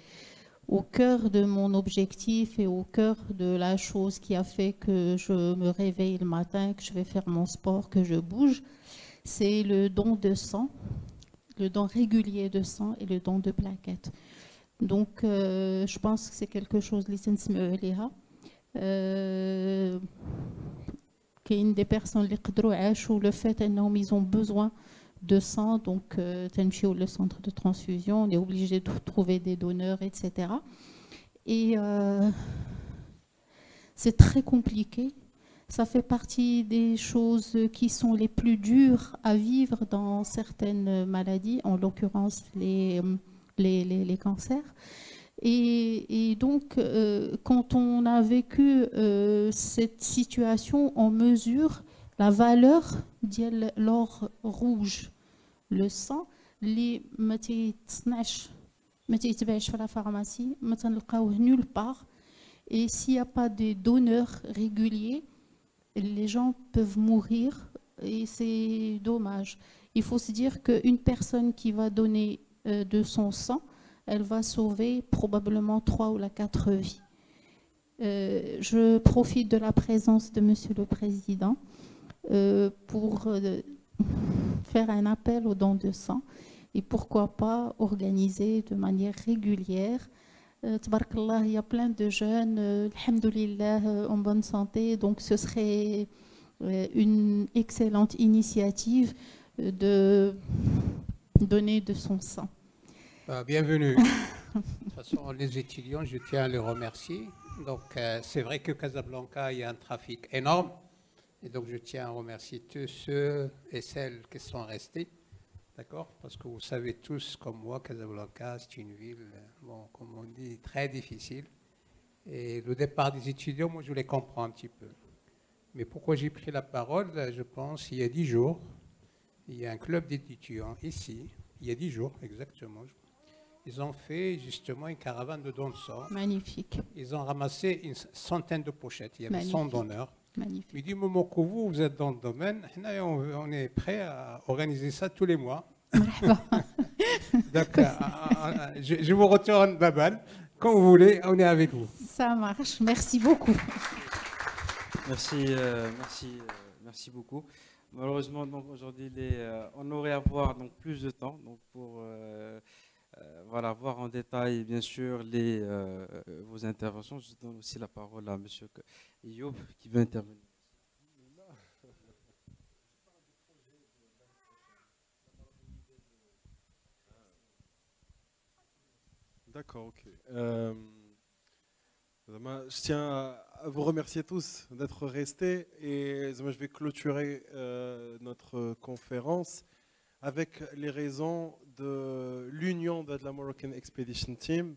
au cœur de mon objectif et au cœur de la chose qui a fait que je me réveille le matin, que je vais faire mon sport, que je bouge, c'est le don de sang, le don régulier de sang et le don de plaquettes. Donc, euh, je pense que c'est quelque chose اللي تنسمعوا عليها. Euh, كاين des personnes اللي قدروا عاشوا le fait انهم ils ont besoin de sang, donc euh, تنمشيو le centre de transfusion, on est obligé de trouver des donneurs, etc. Et euh, c'est très compliqué. Ça fait partie des choses qui sont les plus dures à vivre dans certaines maladies, en l'occurrence les, les, les- les cancers. Et, et donc, euh, quand on a vécu euh, cette situation, on mesure la valeur de l'or rouge, le sang, les ما تيتصنعش ما تيتباعش في لا pharmacie ما تنلقاوه nulle part et s'il n'y a pas de donneurs réguliers les gens peuvent mourir et c'est dommage il faut se dire qu'une personne qui va donner euh, de son sang elle va sauver probablement trois ou la quatre vies Euh, je profite de la présence de Monsieur le Président euh, pour euh, faire un appel aux dons de sang et pourquoi pas organiser de manière régulière. Euh, il y a plein de jeunes, euh, euh, en bonne santé, donc ce serait euh, une excellente initiative euh, de donner de son sang. Bah, bienvenue. de toute façon, les étudiants, je tiens à les remercier. Donc, euh, c'est vrai que Casablanca, il y a un trafic énorme. Et donc, je tiens à remercier tous ceux et celles qui sont restés. D'accord? Parce que vous savez tous, comme moi, Casablanca, c'est une ville, bon, comme on dit, très difficile. Et le départ des étudiants, moi, je les comprends un petit peu. Mais pourquoi j'ai pris la parole? Je pense, il y a dix jours, il y a un club d'étudiants ici, il y a dix jours exactement. Ils ont fait justement une caravane de dons de sang. Magnifique. Ils ont ramassé une centaine de pochettes. Il y avait 100 Magnifique. donneurs. Magnifique. Mais du moment que vous, vous êtes dans le domaine, on, est prêt à organiser ça tous les mois. Donc, euh, euh, je, je vous retourne la balle. Quand vous voulez, on est avec vous. Ça marche, merci beaucoup. Merci, euh, merci, euh, merci beaucoup. Malheureusement, donc aujourd'hui, euh, on aurait à voir donc plus de temps donc pour euh, euh, voilà voir en détail bien sûr les vos interventions. Je donne aussi la parole à Monsieur Youb qui veut intervenir. D'accord, ok. Je tiens à vous remercier tous d'être restés et je vais clôturer euh, notre conférence avec les raisons de l'union de la Moroccan Expedition Team.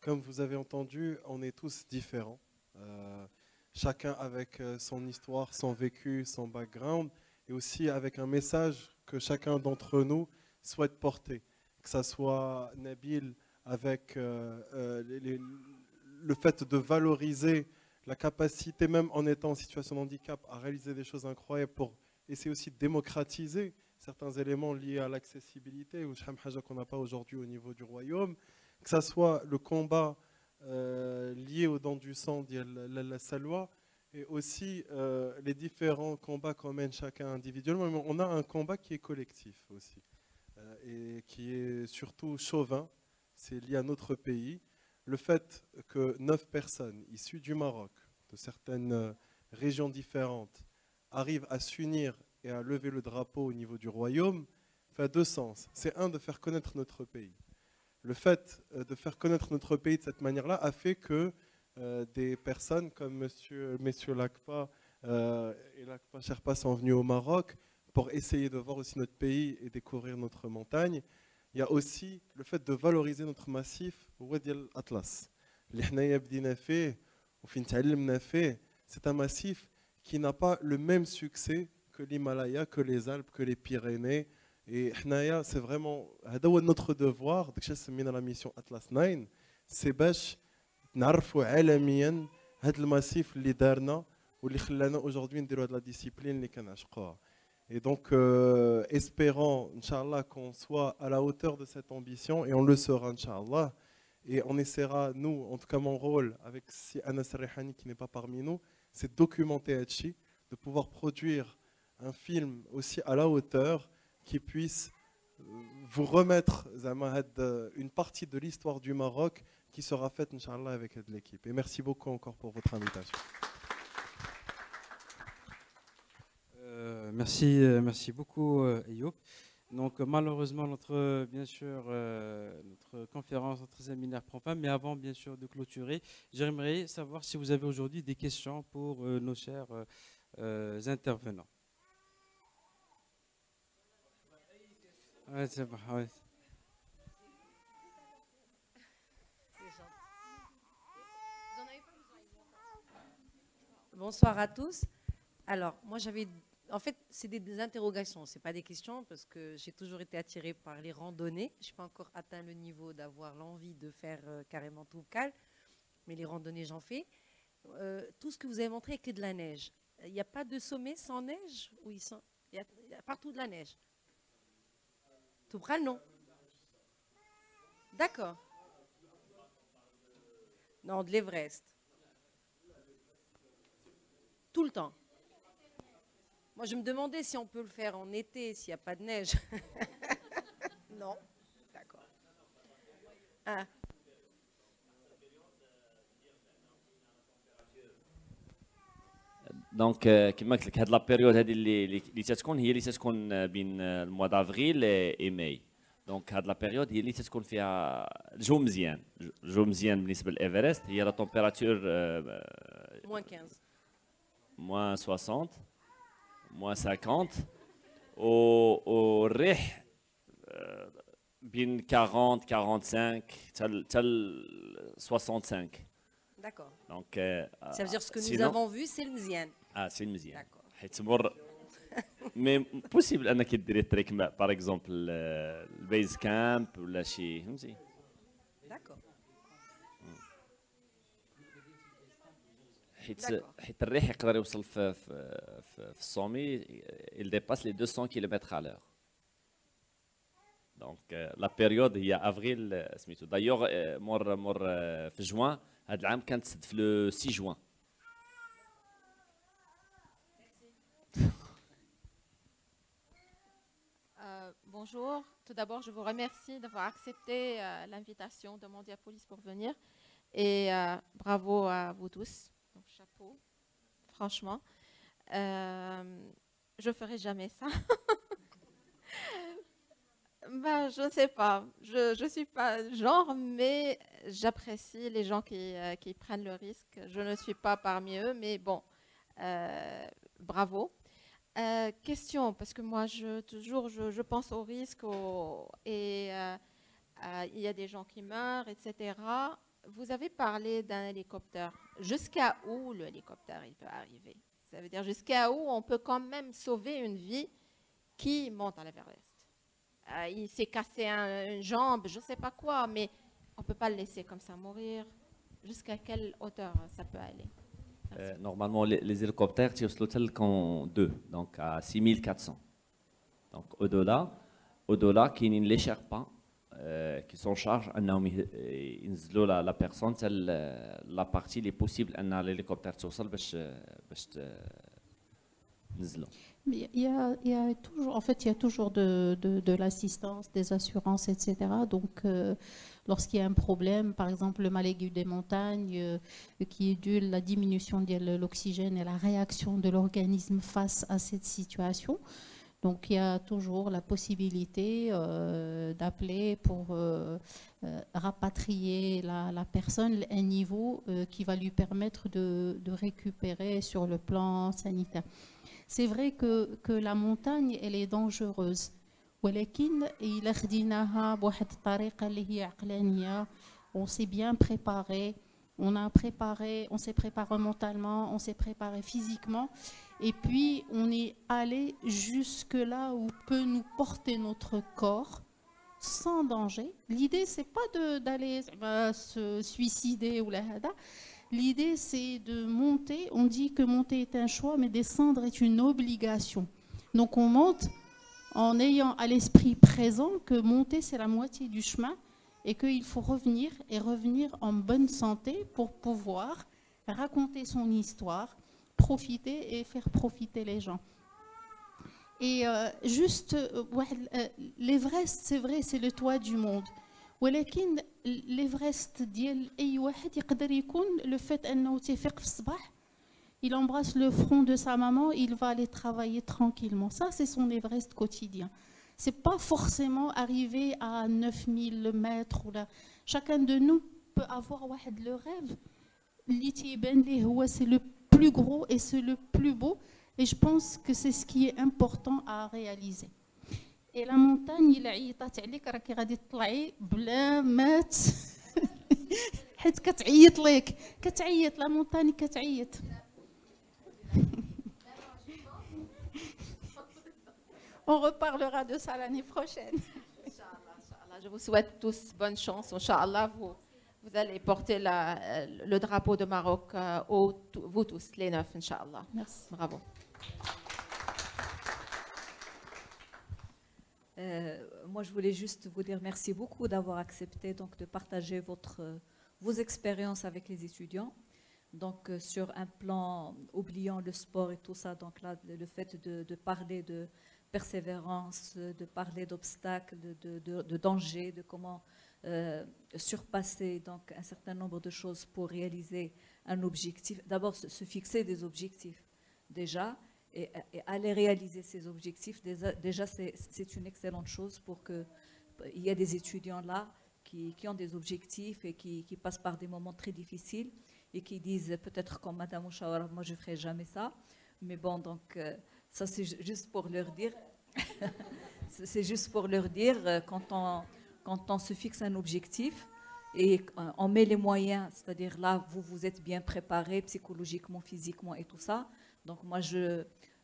Comme vous avez entendu, on est tous différents. Euh, chacun avec euh, son histoire, son vécu, son background et aussi avec un message que chacun d'entre nous souhaite porter. Que ce soit Nabil avec le fait de valoriser la capacité, même en étant en situation de handicap, à réaliser des choses incroyables pour essayer aussi de démocratiser certains éléments liés à l'accessibilité, ou qu'on n'a pas aujourd'hui au niveau du royaume, que ce soit le combat euh, lié aux dents du sang la salwa, et aussi euh, les différents combats qu'on mène chacun individuellement. On a un combat qui est collectif aussi, euh, et qui est surtout chauvin, c'est lié à notre pays. Le fait que neuf personnes issues du Maroc, de certaines euh, régions différentes, arrivent à s'unir et à lever le drapeau au niveau du royaume fait deux sens. C'est un de faire connaître notre pays. Le fait euh, de faire connaître notre pays de cette manière-là a fait que euh, des personnes comme monsieur, messieurs Lakpa et Lakpa Sherpa sont venus au Maroc pour essayer de voir aussi notre pays et découvrir notre montagne il y a aussi le fait de valoriser notre massif Wadi Atlas. C'est un massif qui n'a pas le même succès que l'Himalaya, que les Alpes, que les Pyrénées. Et c'est vraiment notre devoir, de la mission Atlas 9, c'est de le massif qui aujourd'hui de la discipline et donc, euh, espérons, Inch'Allah, qu'on soit à la hauteur de cette ambition, et on le sera, Inch'Allah. Et on essaiera, nous, en tout cas mon rôle, avec si Anas qui n'est pas parmi nous, c'est de documenter Hachi, de pouvoir produire un film aussi à la hauteur qui puisse euh, vous remettre Zama, had, euh, une partie de l'histoire du Maroc qui sera faite, Inch'Allah, avec l'équipe. Et merci beaucoup encore pour votre invitation. Merci, euh, merci beaucoup, euh, Ayoub. Donc euh, malheureusement notre bien sûr notre conférence, notre séminaire prend fin, mais avant bien sûr de clôturer, j'aimerais savoir si vous avez aujourd'hui des questions pour nos chers intervenants. Bonsoir à tous. Alors, moi, j'avais en fait, c'est des, des interrogations, c'est pas des questions, parce que j'ai toujours été attirée par les randonnées. Je n'ai pas encore atteint le niveau d'avoir l'envie de faire euh, carrément tout cal, mais les randonnées, j'en fais. Euh, tout ce que vous avez montré est que de la neige. Il n'y a pas de sommet sans neige? Où. Il a partout de la neige. Tout près, non D'accord. Non, de l'Everest. Tout le temps. Moi, je me demandais si on peut le faire en été, s'il n'y a pas de neige. non. D'accord. Ah. دونك آه، كما قلت لك هاد لا بيريود هذه اللي اللي اللي تتكون هي اللي تتكون آه، بين آه، الموا دافريل اي ماي دونك هاد لا بيريود هي اللي تتكون فيها الجو مزيان الجو مزيان بالنسبه للايفرست هي لا تمبيراتور Moins 15. موان 60 موان 50 و والريح آه، بين 40 45 حتى حتى ل 65 D'accord. دونك آه، Ça veut dire ce que nous sinon- avons vu, c'est le mzien. اه سي مزيان حيت تمر مي بوسيبل انك ديري تريك باغ اكزومبل البيز كامب ولا شي فهمتي D'accord. حيت D'accord. حيت الريح يقدر يوصل في في في, في الصومي il dépasse les 200 كيلومتر على l'heure دونك لا بيريود هي افريل آه، سميتو دايوغ آه، مور مور آه، في جوان هذا العام كانت تسد في لو 6 جوان Euh, bonjour. Tout d'abord, je vous remercie d'avoir accepté euh, l'invitation de Mondiapolis pour venir. Et euh, bravo à vous tous. Franchement. Euh, je ne ferai jamais ça. Ben, je ne sais pas. Je ne suis pas genre, mais j'apprécie les gens qui, euh, qui prennent le risque. Je ne suis pas parmi eux, mais bon, euh, bravo. Question, parce que moi, je, toujours, je, pense au risque et il y a des gens qui meurent, etc vous avez parlé d'un hélicoptère. Jusqu'à où l'hélicoptère peut arriver? Ça veut dire jusqu'à où on peut quand même sauver une vie qui monte à l'Everest? Euh, il s'est cassé une jambe, je ne sais pas quoi, mais on ne peut pas le laisser comme ça mourir. Jusqu'à quelle hauteur ça peut aller? Euh, normalement, les, hélicoptères tirent sur l'hôtel qu'en deux, donc à 6400. Donc au-delà, au-delà, qui ne l'échappe pas qui sont charge انهم يه- ينزلوا لا لا بيرسون حتى لا بارتي اللي بوسيبل ان الهليكوبتر توصل باش باش ت- نزلوا Mais Il y, a, il y a toujours, en fait, il y a toujours de, de- de l'assistance, des assurances, etc. Donc, euh, lorsqu'il y a un problème, par exemple le mal aigu des montagnes, euh, qui est dû à la diminution de l'oxygène et la réaction de l'organisme face à cette situation, donc il y a toujours la possibilité euh, d'appeler pour euh, euh, rapatrier la, personne à un niveau qui va lui permettre de, de, récupérer sur le plan sanitaire. C'est vrai que, que, la montagne, elle est dangereuse. On s'est bien préparé, on a préparé, on s'est préparé mentalement, on s'est préparé physiquement et puis on est allé jusque là où peut nous porter notre corps sans danger l'idée c'est pas d'aller euh, se suicider ou la L'idée, c'est de monter. On dit que monter est un choix, mais descendre est une obligation. Donc, on monte en ayant à l'esprit présent que monter, c'est la moitié du chemin et qu'il faut revenir et revenir en bonne santé pour pouvoir raconter son histoire, profiter et faire profiter les gens. Et euh, juste, euh, واحد- euh, l'Everest, c'est vrai, c'est le toit du monde. ولكن l'Everest ديال اي واحد يقدر يكون le fait انه تيفيق في الصباح il embrasse le front de sa maman il va aller travailler tranquillement ça c'est son Everest quotidien c'est pas forcément arriver à 9000 mètres ou là chacun de nous peut avoir واحد le rêve اللي تيبان ليه هو c'est le plus gros et c'est le plus beau et je pense que c'est ce qui est important à réaliser et la montagne الا عيطات عليك راكي غادي تطلعي بلا ما ت- حيت كتعيط ليك كتعيط لا مونتاني كتعيط on reparlera de ça l'année prochaine. Je vous souhaite tous bonne chance. Inch'Allah, vous, vous allez porter la, euh, le drapeau de Maroc euh, haut, vous tous, les neuf, Inch'Allah. Merci. Bravo. Euh, moi, je voulais juste vous dire merci beaucoup d'avoir accepté donc, de partager votre, vos expériences avec les étudiants. Donc, euh, sur un plan, oubliant le sport et tout ça, donc là, le fait de, de parler de persévérance, de parler d'obstacles, de, de, de, dangers, de comment euh, surpasser donc, un certain nombre de choses pour réaliser un objectif. D'abord, se, fixer des objectifs déjà, et, aller réaliser ces objectifs, déjà, c'est une excellente chose pour qu'il y ait des étudiants là qui, qui, ont des objectifs et qui, qui, passent par des moments très difficiles et qui disent peut-être comme Madame Ouchawara, moi je ferai jamais ça. Mais bon, donc euh, ça c'est juste pour leur dire, c'est juste pour leur dire quand on, quand on se fixe un objectif et euh, on met les moyens, c'est-à-dire là vous vous êtes bien préparé psychologiquement, physiquement et tout ça. Donc moi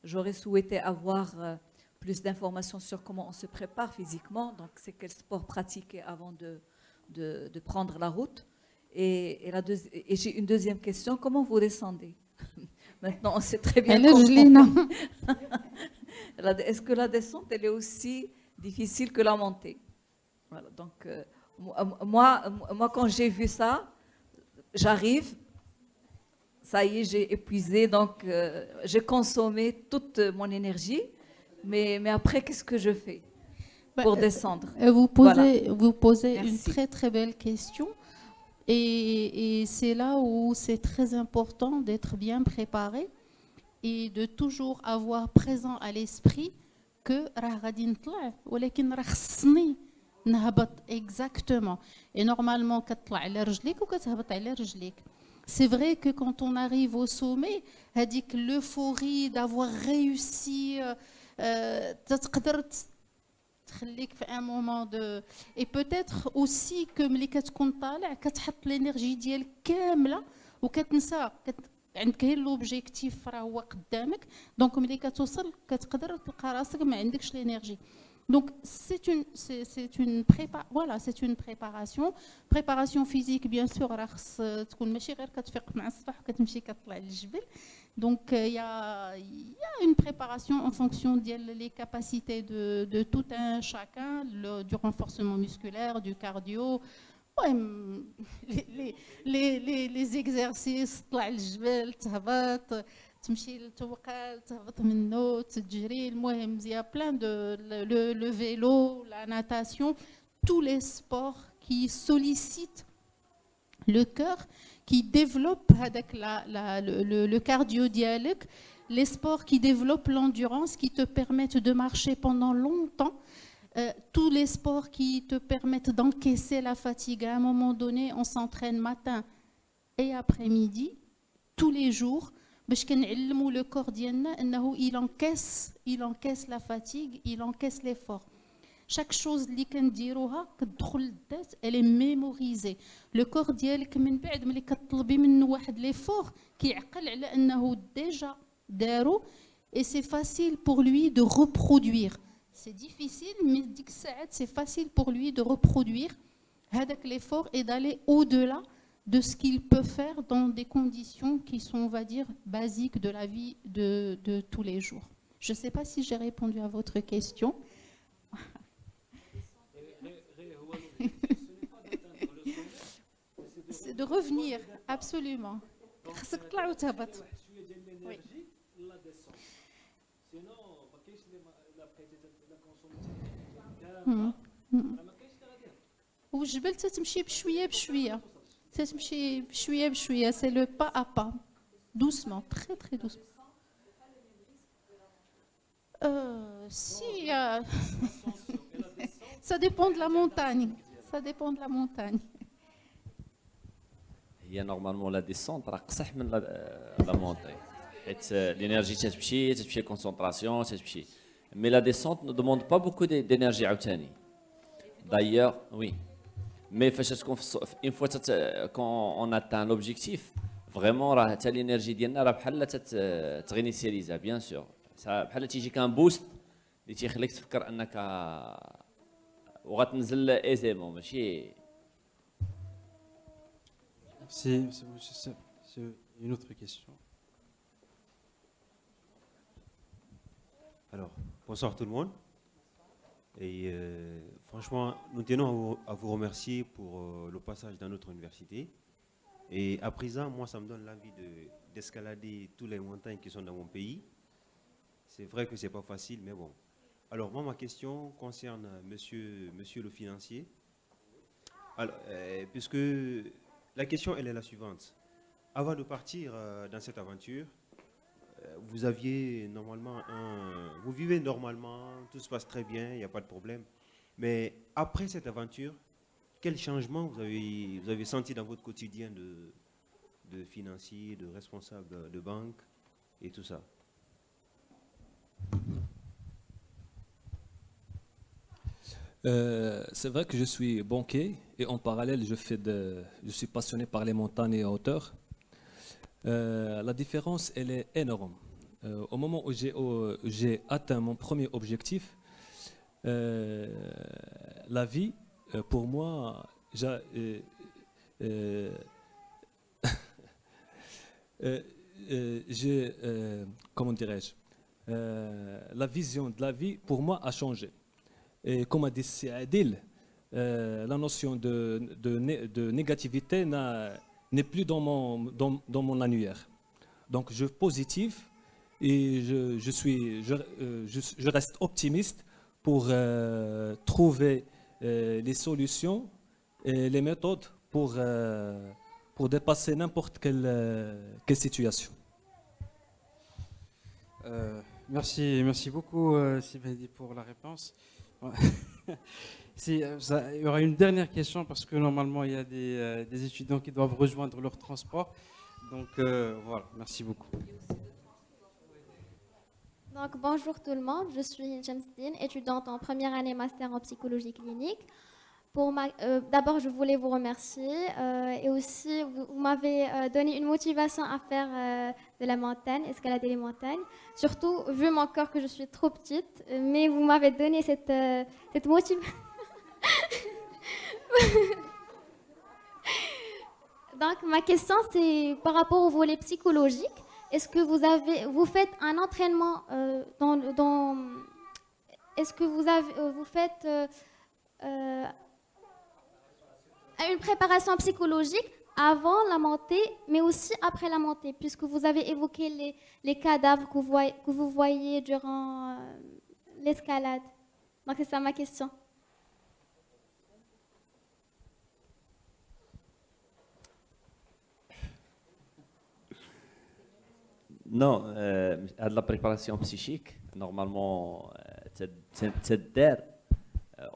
j'aurais souhaité avoir euh, plus d'informations sur comment on se prépare physiquement. Donc c'est quel sport pratiquer avant de, de, de prendre la route. Et, et, et j'ai une deuxième question, comment vous descendez? Maintenant, on sait très bien. Est-ce que la descente, elle est aussi difficile que la montée? Voilà, Donc, euh, moi, moi, quand j'ai vu ça, j'arrive, ça y est, j'ai épuisé, donc euh, j'ai consommé toute mon énergie. Mais, mais après, qu'est-ce que je fais pour bah, descendre? Vous posez, voilà. vous posez une très très belle question. Et, et c'est là où c'est très important d'être bien préparé et de toujours avoir présent à l'esprit que نهبط. اكزاكتومون اي نورمالمون كتطلع على رجليك وكتهبط على رجليك سي فري كو كونت اون اريف أو سومي هذيك dit que l'euphorie d'avoir réussi, euh, un moment de... Et peut-être aussi que ملي كتكون طالع كتحط لينيرجي ديالك كاملة وكتنسى كت عندك غير لوبجيكتيف راه هو قدامك دونك ملي كتوصل كتقدر تلقى راسك ما عندكش لينيرجي Donc c'est une, voilà, c'est une préparation. Préparation physique, bien sûr, donc euh, il y, a une préparation en fonction des capacités de, tout un chacun, du renforcement musculaire, du cardio, ouais, les, les, les, les, exercices, تمشي للتوقال تهبط منه تجري المهم il y a plein de le, le vélo la natation tous les sports qui sollicitent le cœur qui développe avec la, la, le, le, cardio dialecte, les sports qui développent l'endurance, qui te permettent de marcher pendant longtemps, euh, tous les sports qui te permettent d'encaisser la fatigue. À un moment donné, on s'entraîne matin et après-midi, tous les jours. le corps il encaisse, il encaisse la fatigue, il encaisse l'effort chaque chose اللي كنديروها كتدخل للذات elle est mémorisée le corps ديالك من بعد ملي كتطلبي منه واحد ليفور كيعقل على انه ديجا دارو et c'est facile pour lui de reproduire c'est difficile mais ديك الساعات c'est facile pour lui de reproduire هذاك l'effort et d'aller au-delà de ce qu'il peut faire dans des conditions qui sont, on va dire, basiques de la vie de, de tous les jours. Je ne sais pas si j'ai répondu à votre question. C'est de revenir, absolument. والجبل تتمشي بشويه بشويه تتمشي بشويه بشويه سي لو با ا با doucement très très doucement euh, si euh, ça dépend de la montagne ça dépend de la montagne هي نورمالمون لا ديسونت راه قصح من لا مونتاي حيت لينيرجي تتمشي تتمشي كونسونطراسيون تتمشي مي لا ديسونت نو دوموند با بوكو دينيرجي عاوتاني دايوغ وي Mais une fois qu'on euh, atteint l'objectif, vraiment, l'énergie d'Yana, tu euh, réinitialises, bien sûr. Ça tu as un boost, et tu as un aisément. C'est une autre question. Alors, bonsoir tout le monde. Et euh, franchement, nous tenons à vous, remercier pour euh, le passage dans notre université. Et à présent, moi, ça me donne l'envie d'escalader tous les montagnes qui sont dans mon pays. C'est vrai que ce n'est pas facile, mais bon. Alors, moi, ma question concerne monsieur, le financier. Alors, euh, puisque la question, elle est la suivante. Avant de partir dans cette aventure, euh, vous aviez normalement un... Vous vivez normalement, tout se passe très bien, il n'y a pas de problème. Mais après cette aventure, quel changement vous avez, vous avez senti dans votre quotidien de, de financier, de responsable de banque et tout ça? Euh, c'est vrai que je suis banquier et en parallèle je, fais de, je suis passionné par les montagnes et hauteur. Euh, la différence, elle est énorme. Euh, au moment où j'ai atteint mon premier objectif, la vie, pour moi, j'ai comment dirais-je, la vision de la vie pour moi a changé. Et comme a dit Adil, la notion de, de, négativité n'est plus dans mon, dans, mon annuaire. Donc je positif et je, je suis, je, euh, je, reste optimiste pour euh, trouver euh, les solutions et les méthodes pour, pour dépasser n'importe quelle, quelle, situation. merci, merci beaucoup Sylvain pour la réponse. Si, euh, il y aura une dernière question parce que normalement il y a des, euh, des étudiants qui doivent rejoindre leur transport. Donc euh, voilà, merci beaucoup. Donc bonjour tout le monde, je suis Jamsdine, étudiante en première année master en psychologie clinique. Pour D'abord, je voulais vous remercier et aussi vous, m'avez donné une motivation à faire de la montagne, escalader les montagnes. Surtout vu mon corps que je suis trop petite, mais vous m'avez donné cette, cette motivation. Donc, ma question, c'est par rapport au volet psychologique. Est-ce que vous, avez, vous faites un entraînement euh, dans, dans Est-ce que vous, avez, euh, vous faites euh, une préparation psychologique avant la montée, mais aussi après la montée, puisque vous avez évoqué les, cadavres que vous voyez, que vous voyez durant l'escalade? Donc, c'est ça ma question. Non, euh, de la préparation psychique, normalement, تدار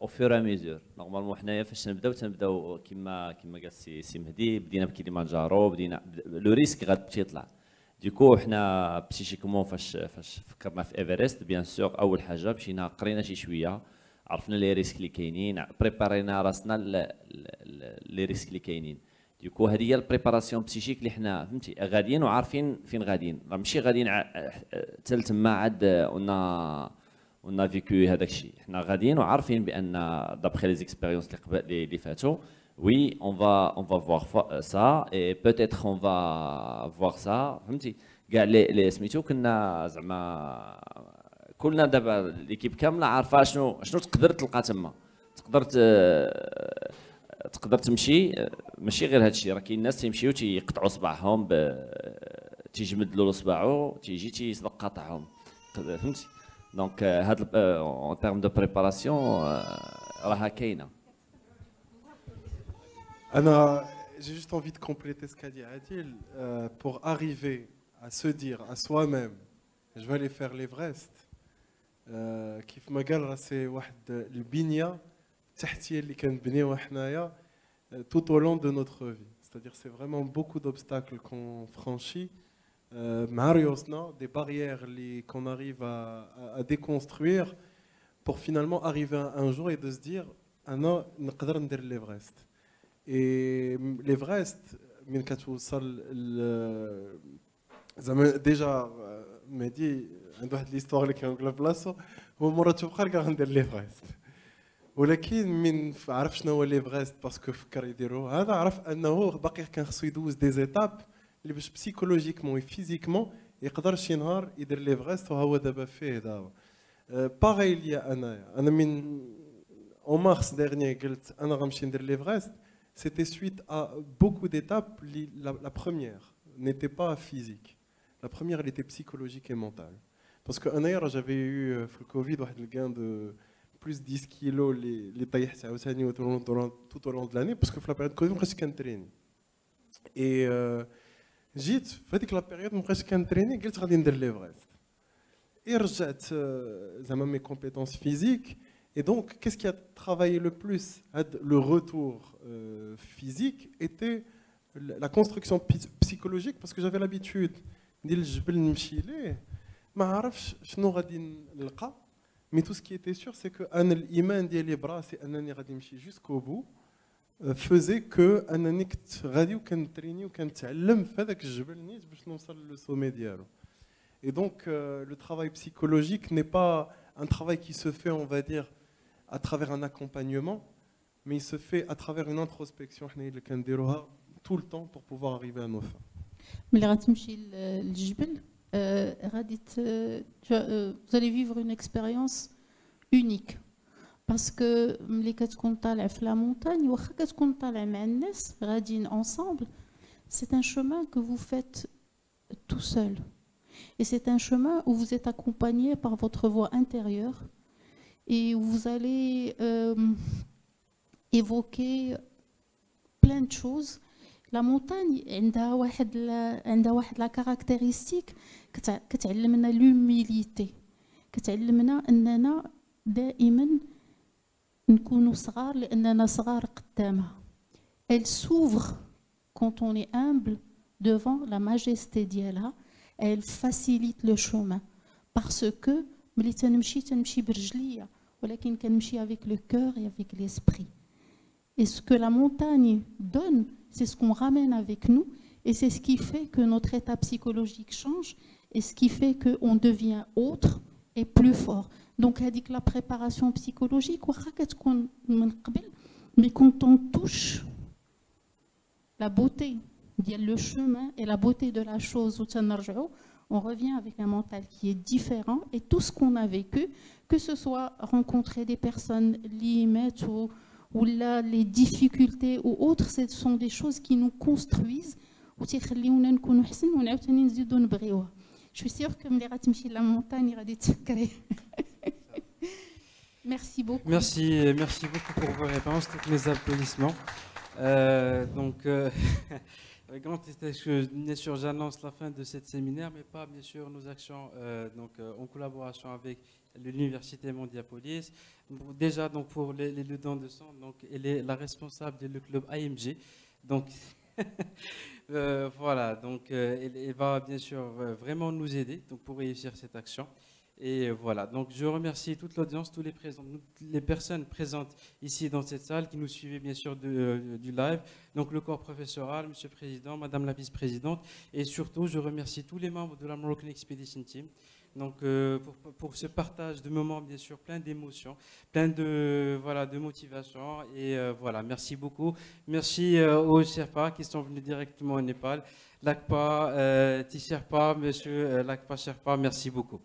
au fur et à mesure نورمالمون حنايا فاش نبداو تنبداو كما كما قال سي سي مهدي بدينا بكليمانجارو بدينا لو ريسك غادي يطلع ديكو حنا بسيشيكمون فاش فاش فكرنا في ايفرست بيان سور اول حاجة مشينا قرينا شي شوية عرفنا لي ريسك اللي كاينين بريبارينا راسنا لي ريسك اللي كاينين ديكو هذه هي البريباراسيون بسيشيك اللي حنا فهمتي؟ غاديين وعارفين فين غاديين. راه ماشي غاديين حتى تما عاد اون اون فيكو هذاك الشيء. حنا غاديين وعارفين بأن دابخي لي زيكسبيريونس اللي قبل اللي فاتوا وي اون فا اون فا فوار سا اي بوتيتر اون فا فوار سا فهمتي؟ كاع لي سميتو كنا زعما كلنا دابا ليكيب كاملة عارفة شنو شنو تقدر تلقى تما. تقدر تقدر تمشي ماشي غير هذا الشيء راه كاين الناس تيمشيو تيقطعوا صباعهم تيجمد له صباعو تيجي تيصدق قاطعهم فهمتي دونك هاد اون تيرم دو بريباراسيون راها كاينة. أنا de compléter ce qu'a dit Adil. Euh, pour arriver à se dire à soi-même je vais aller faire l'Everest كيف ما قال راه سي واحد البنيه التحتيه اللي كنبنيوها حنايا tout au long de notre vie. C'est-à-dire c'est vraiment beaucoup d'obstacles qu'on franchit. Euh, des barrières qu'on arrive à, à, déconstruire pour finalement arriver un jour et de se dire ah non, l'Everest. Et l'Everest, زعما ديجا مهدي عنده واحد ليستوار اللي كنقولها بلاصتو هو مره تبقى كاع غندير ليفريست ولكن من عرف شنو هو ليفريست باسكو فكر يديرو هذا عرف انه باقي كان خصو يدوز دي زيتاب اللي باش بسيكولوجيكمون فيزيكمون يقدر شي نهار يدير ليفريست وهو دابا فيه دابا باغي ليا انايا انا من اون مارس ديرني قلت انا غنمشي ندير ليفريست c'était suite à beaucoup d'étapes. La, la, première n'était pas physique. La première, elle était psychologique et mentale. Parce que j'avais eu euh, le Covid un gain de plus de 10 kilos les, les tailles tout, tout au long de l'année, parce que la période Covid, je traîner. Et j'ai fait que la période, je suis traîner, je suis de l'Everest. Et j'ai mes compétences physiques. Et donc, qu'est-ce qui a travaillé le plus Le retour euh, physique était la construction psychologique, parce que j'avais l'habitude de dire ما عرفش شنو غادي نلقى مي تو سكي ايتي سور سي كو انا الايمان ديالي براسي انني غادي نمشي جوسكو بو فوزي كو انني كنت غادي وكنتريني وكنتعلم في هذاك الجبل نيت باش نوصل لو سومي ديالو Et donc, euh, le travail psychologique n'est pas un travail qui se fait, on va dire, à travers un accompagnement, mais il se fait à travers une introspection tout le temps pour pouvoir arriver à nos fins. euh, euh, euh, vous allez vivre une expérience unique. Parce que les la montagne, ensemble, c'est un chemin que vous faites tout seul. Et c'est un chemin où vous êtes accompagné par votre voix intérieure et où vous allez évoquer plein de choses لا مونتاني عندها واحد عندها واحد لا كاركتيرستيك كتعلمنا لوميليتي كتعلمنا اننا دائما نكونوا صغار لاننا صغار قدامها elle s'ouvre quand on est humble devant la majesté ديالها elle facilite le chemin parce que ملي تنمشي تنمشي برجليا ولكن كنمشي avec le cœur et avec l'esprit et ce que la montagne donne c'est ce qu'on ramène avec nous et c'est ce qui fait que notre état psychologique change et ce qui fait qu'on devient autre et plus fort. Donc, elle dit que la préparation psychologique, mais quand on touche la beauté, le chemin et la beauté de la chose, on revient avec un mental qui est différent et tout ce qu'on a vécu, que ce soit rencontrer des personnes limites ou ou là, les difficultés ou autres, ce sont des choses qui nous construisent. Je suis sûre que je la montagne, Merci beaucoup. Merci, merci beaucoup pour vos réponses, tous mes applaudissements. Euh, donc, euh, avec bien sûr, j'annonce la fin de cette séminaire, mais pas bien sûr nos actions euh, donc, euh, en collaboration avec l'Université Mondiapolis. Déjà, donc, pour les, les, dons de sang, donc, elle est la responsable du club AMG. Donc, euh, voilà, donc, euh, elle, va bien sûr euh, vraiment nous aider donc, pour réussir cette action. Et voilà, donc je remercie toute l'audience, tous les, présents, les personnes présentes ici dans cette salle qui nous suivaient bien sûr du live, donc le corps professoral, Monsieur le Président, Madame la Vice-Présidente, et surtout je remercie tous les membres de la Moroccan Expedition Team donc euh, pour, ce partage de moments, bien sûr, plein d'émotions, plein de, voilà, de motivation. Et euh, voilà, merci beaucoup. Merci euh, aux Sherpas qui sont venus directement au Népal. Lakpa, Tisherpa, monsieur Lakpa Sherpa, merci beaucoup.